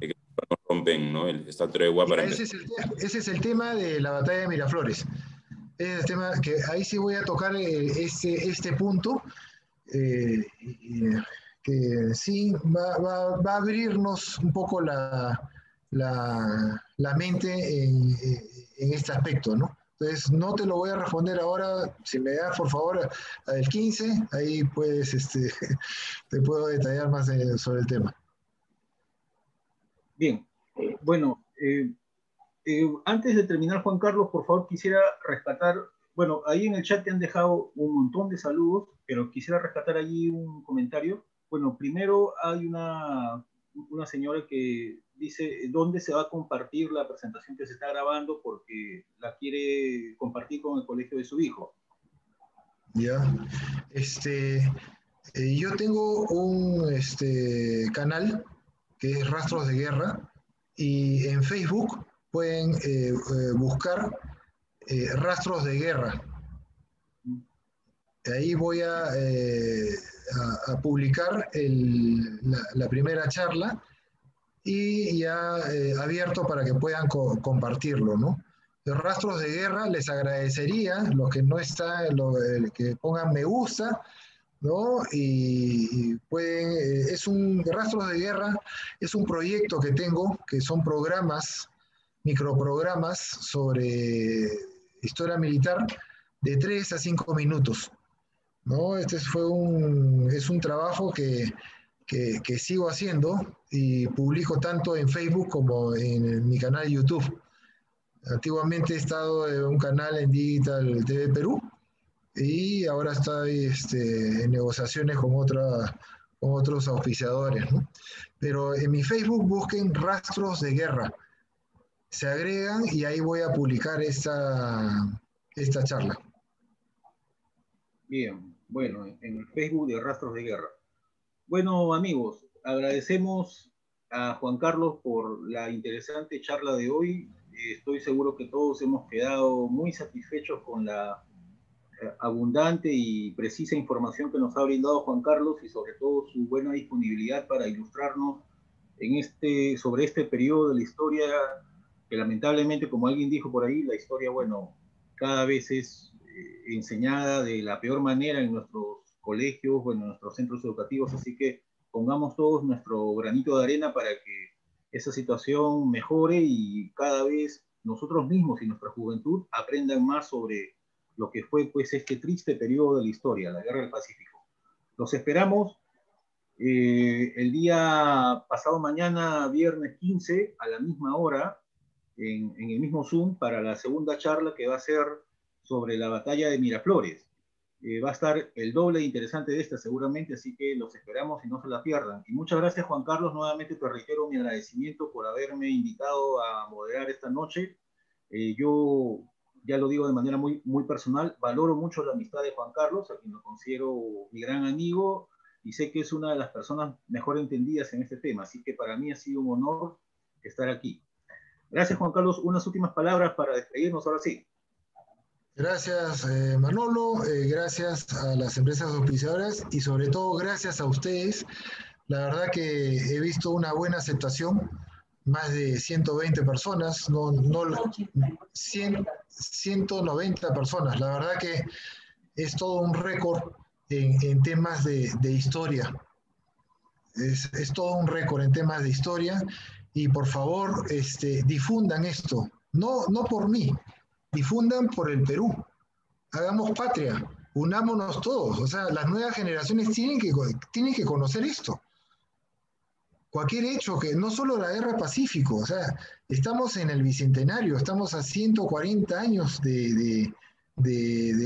que no rompen ¿no? esta tregua. Para ese, es el, ese, es el, tema de la batalla de Miraflores. Es el tema que ahí sí voy a tocar eh, este, este punto, eh, sí va, a abrirnos un poco la, la, mente en, este aspecto, ¿no? Entonces, no te lo voy a responder ahora. Si me das, por favor, el 15, ahí puedes, este, (laughs) te puedo detallar más eh, sobre el tema. Bien, bueno, eh, eh, antes de terminar, Juan Carlos, por favor, quisiera rescatar, bueno, ahí en el chat te han dejado un montón de saludos, pero quisiera rescatar allí un comentario. Bueno, primero hay una, una señora que dice dónde se va a compartir la presentación que se está grabando porque la quiere compartir con el colegio de su hijo. Ya, este, eh, yo tengo un este, canal que es Rastros de Guerra y en Facebook pueden eh, eh, buscar Rastros de Guerra. Ahí voy a, a, publicar la primera charla y ya eh, abierto para que puedan compartirlo, ¿no? Los rastros de guerra les agradecería, los que no están, lo, que pongan me gusta, ¿no? Y, pueden, eh, es un, Rastros de Guerra es un proyecto que tengo, que son programas, microprogramas sobre historia militar de 3 a 5 minutos, ¿no? Este fue un, es un trabajo que, que, sigo haciendo y publico tanto en Facebook como en, mi canal de YouTube. Antiguamente he estado en un canal en Digital TV Perú y ahora estoy este, en negociaciones con, otra, con otros auspiciadores. Pero en mi Facebook busquen Rastros de Guerra. se agregan y ahí voy a publicar esta, esta charla. Bien, bueno, en el Facebook de Rastros de Guerra. Bueno, amigos, agradecemos a Juan Carlos por la interesante charla de hoy. Estoy seguro que todos hemos quedado muy satisfechos con la eh, abundante y precisa información que nos ha brindado Juan Carlos y sobre todo su buena disponibilidad para ilustrarnos en este, sobre este periodo de la historia que lamentablemente, como alguien dijo por ahí, la historia, bueno, cada vez es enseñada de la peor manera en nuestros colegios, bueno, nuestros centros educativos, así que pongamos todos nuestro granito de arena para que esa situación mejore y cada vez nosotros mismos y nuestra juventud aprendan más sobre lo que fue pues este triste periodo de la historia, la Guerra del Pacífico. Los esperamos eh, el día pasado mañana, viernes 15, a la misma hora, en, en el mismo Zoom, para la segunda charla que va a ser sobre la batalla de Miraflores. Eh, va a estar el doble interesante de esta seguramente, así que los esperamos y no se la pierdan. Y muchas gracias Juan Carlos, nuevamente te reitero mi agradecimiento por haberme invitado a moderar esta noche. Eh, yo ya lo digo de manera muy, muy personal, valoro mucho la amistad de Juan Carlos, a quien lo considero mi gran amigo y sé que es una de las personas mejor entendidas en este tema, así que para mí ha sido un honor estar aquí. Gracias Juan Carlos, unas últimas palabras para despedirnos ahora sí. Gracias, eh, Manolo. Eh, gracias a las empresas auspiciadoras y sobre todo gracias a ustedes. La verdad que he visto una buena aceptación, más de 120 personas, no, no 190 personas. La verdad que es todo un récord en, temas de, historia. Es, es, todo un récord en temas de historia y por favor este, difundan esto. No, no por mí, difundan por el Perú. Hagamos patria, unámonos todos. O sea, las nuevas generaciones tienen que, tienen que conocer esto. Cualquier hecho que, no solo la guerra Pacífico, o sea, estamos en el bicentenario, estamos a 140 años de,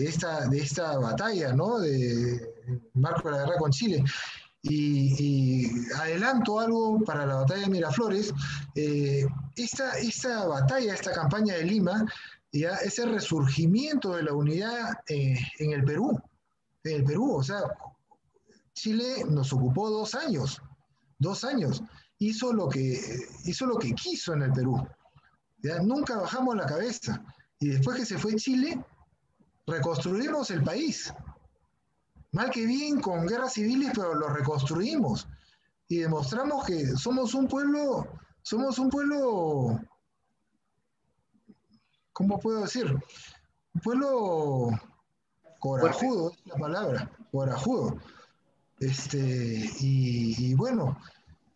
esta, de esta batalla, ¿no? De marco de la guerra con Chile. Y, adelanto algo para la batalla de Miraflores. Eh, esta, esta batalla, esta campaña de Lima, ese resurgimiento de la unidad eh, en el Perú. En el Perú, o sea, Chile nos ocupó dos años, dos años. Hizo lo que, hizo lo que quiso en el Perú. Nunca bajamos la cabeza. Y después que se fue Chile, reconstruimos el país. Mal que bien, con guerras civiles, pero lo reconstruimos. Y demostramos que somos un pueblo, somos un pueblo ¿cómo puedo decir? Un pueblo corajudo, es la palabra, corajudo. Este, y, bueno,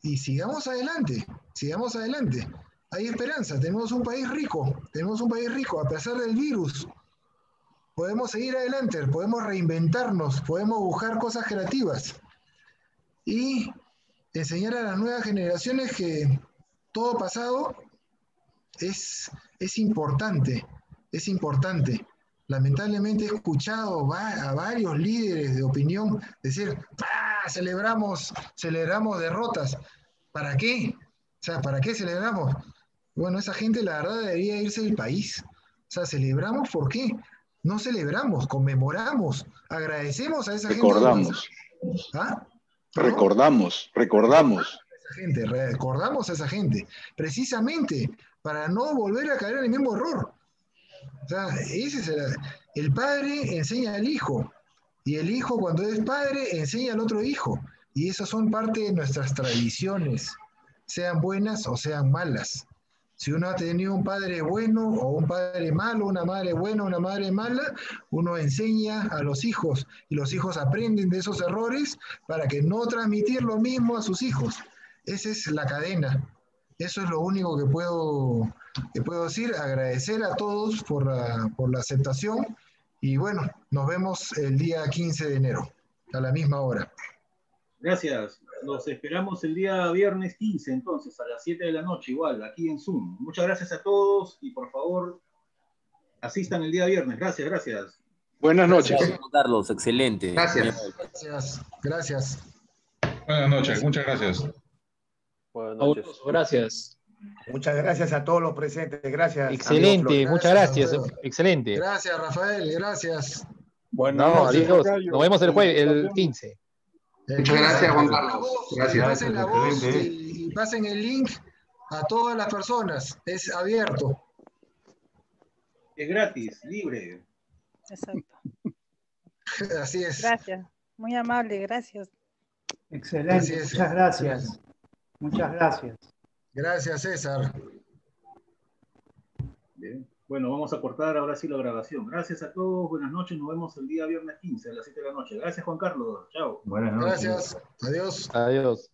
y sigamos adelante, sigamos adelante. Hay esperanza, tenemos un país rico, tenemos un país rico, a pesar del virus. Podemos seguir adelante, podemos reinventarnos, podemos buscar cosas creativas y enseñar a las nuevas generaciones que todo pasado es es importante, es importante. Lamentablemente he escuchado a varios líderes de opinión decir, ¡Ah, celebramos, celebramos derrotas. ¿Para qué? O sea, ¿para qué celebramos? Bueno, esa gente la verdad debería irse del país. O sea, celebramos ¿por qué? No celebramos, conmemoramos, agradecemos a esa gente. Recordamos. ¿Ah? Recordamos, recordamos. gente, recordamos a esa gente. Precisamente para no volver a caer en el mismo error. O sea, ese es el, padre enseña al hijo y el hijo cuando es padre enseña al otro hijo. Y esas son parte de nuestras tradiciones, sean buenas o sean malas. Si uno ha tenido un padre bueno o un padre malo, una madre buena o una madre mala, uno enseña a los hijos y los hijos aprenden de esos errores para que no transmitir lo mismo a sus hijos. Esa es la cadena. Eso es lo único que puedo, que puedo decir. Agradecer a todos por la, por la aceptación y bueno, nos vemos el día 15 de enero, a la misma hora. Gracias. Nos esperamos el día viernes 15, entonces, a las 7 de la noche, igual, aquí en Zoom. Muchas gracias a todos y por favor, asistan el día viernes. Gracias, gracias. Buenas noches. Carlos, excelente. Gracias. Gracias. Gracias. Buenas noches, muchas gracias. Buenas noches. Gracias. Muchas gracias a todos los presentes. Gracias. Excelente, muchas gracias. Excelente. Gracias, Rafael. Gracias. Bueno, no, adiós. Nos vemos el jueves, el 15. Muchas gracias, Juan Carlos. Gracias. Pasen la voz y, pasen el link a todas las personas. Es abierto. Es gratis, libre. Exacto. (laughs) Así es. Gracias. Muy amable, gracias. Excelente, muchas gracias. Muchas gracias. Gracias, César. Bien. Bueno, vamos a cortar ahora sí la grabación. Gracias a todos, buenas noches, nos vemos el día viernes 15 a las 7 de la noche. Gracias, Juan Carlos. Chao. Buenas noches. Gracias. Adiós. Adiós.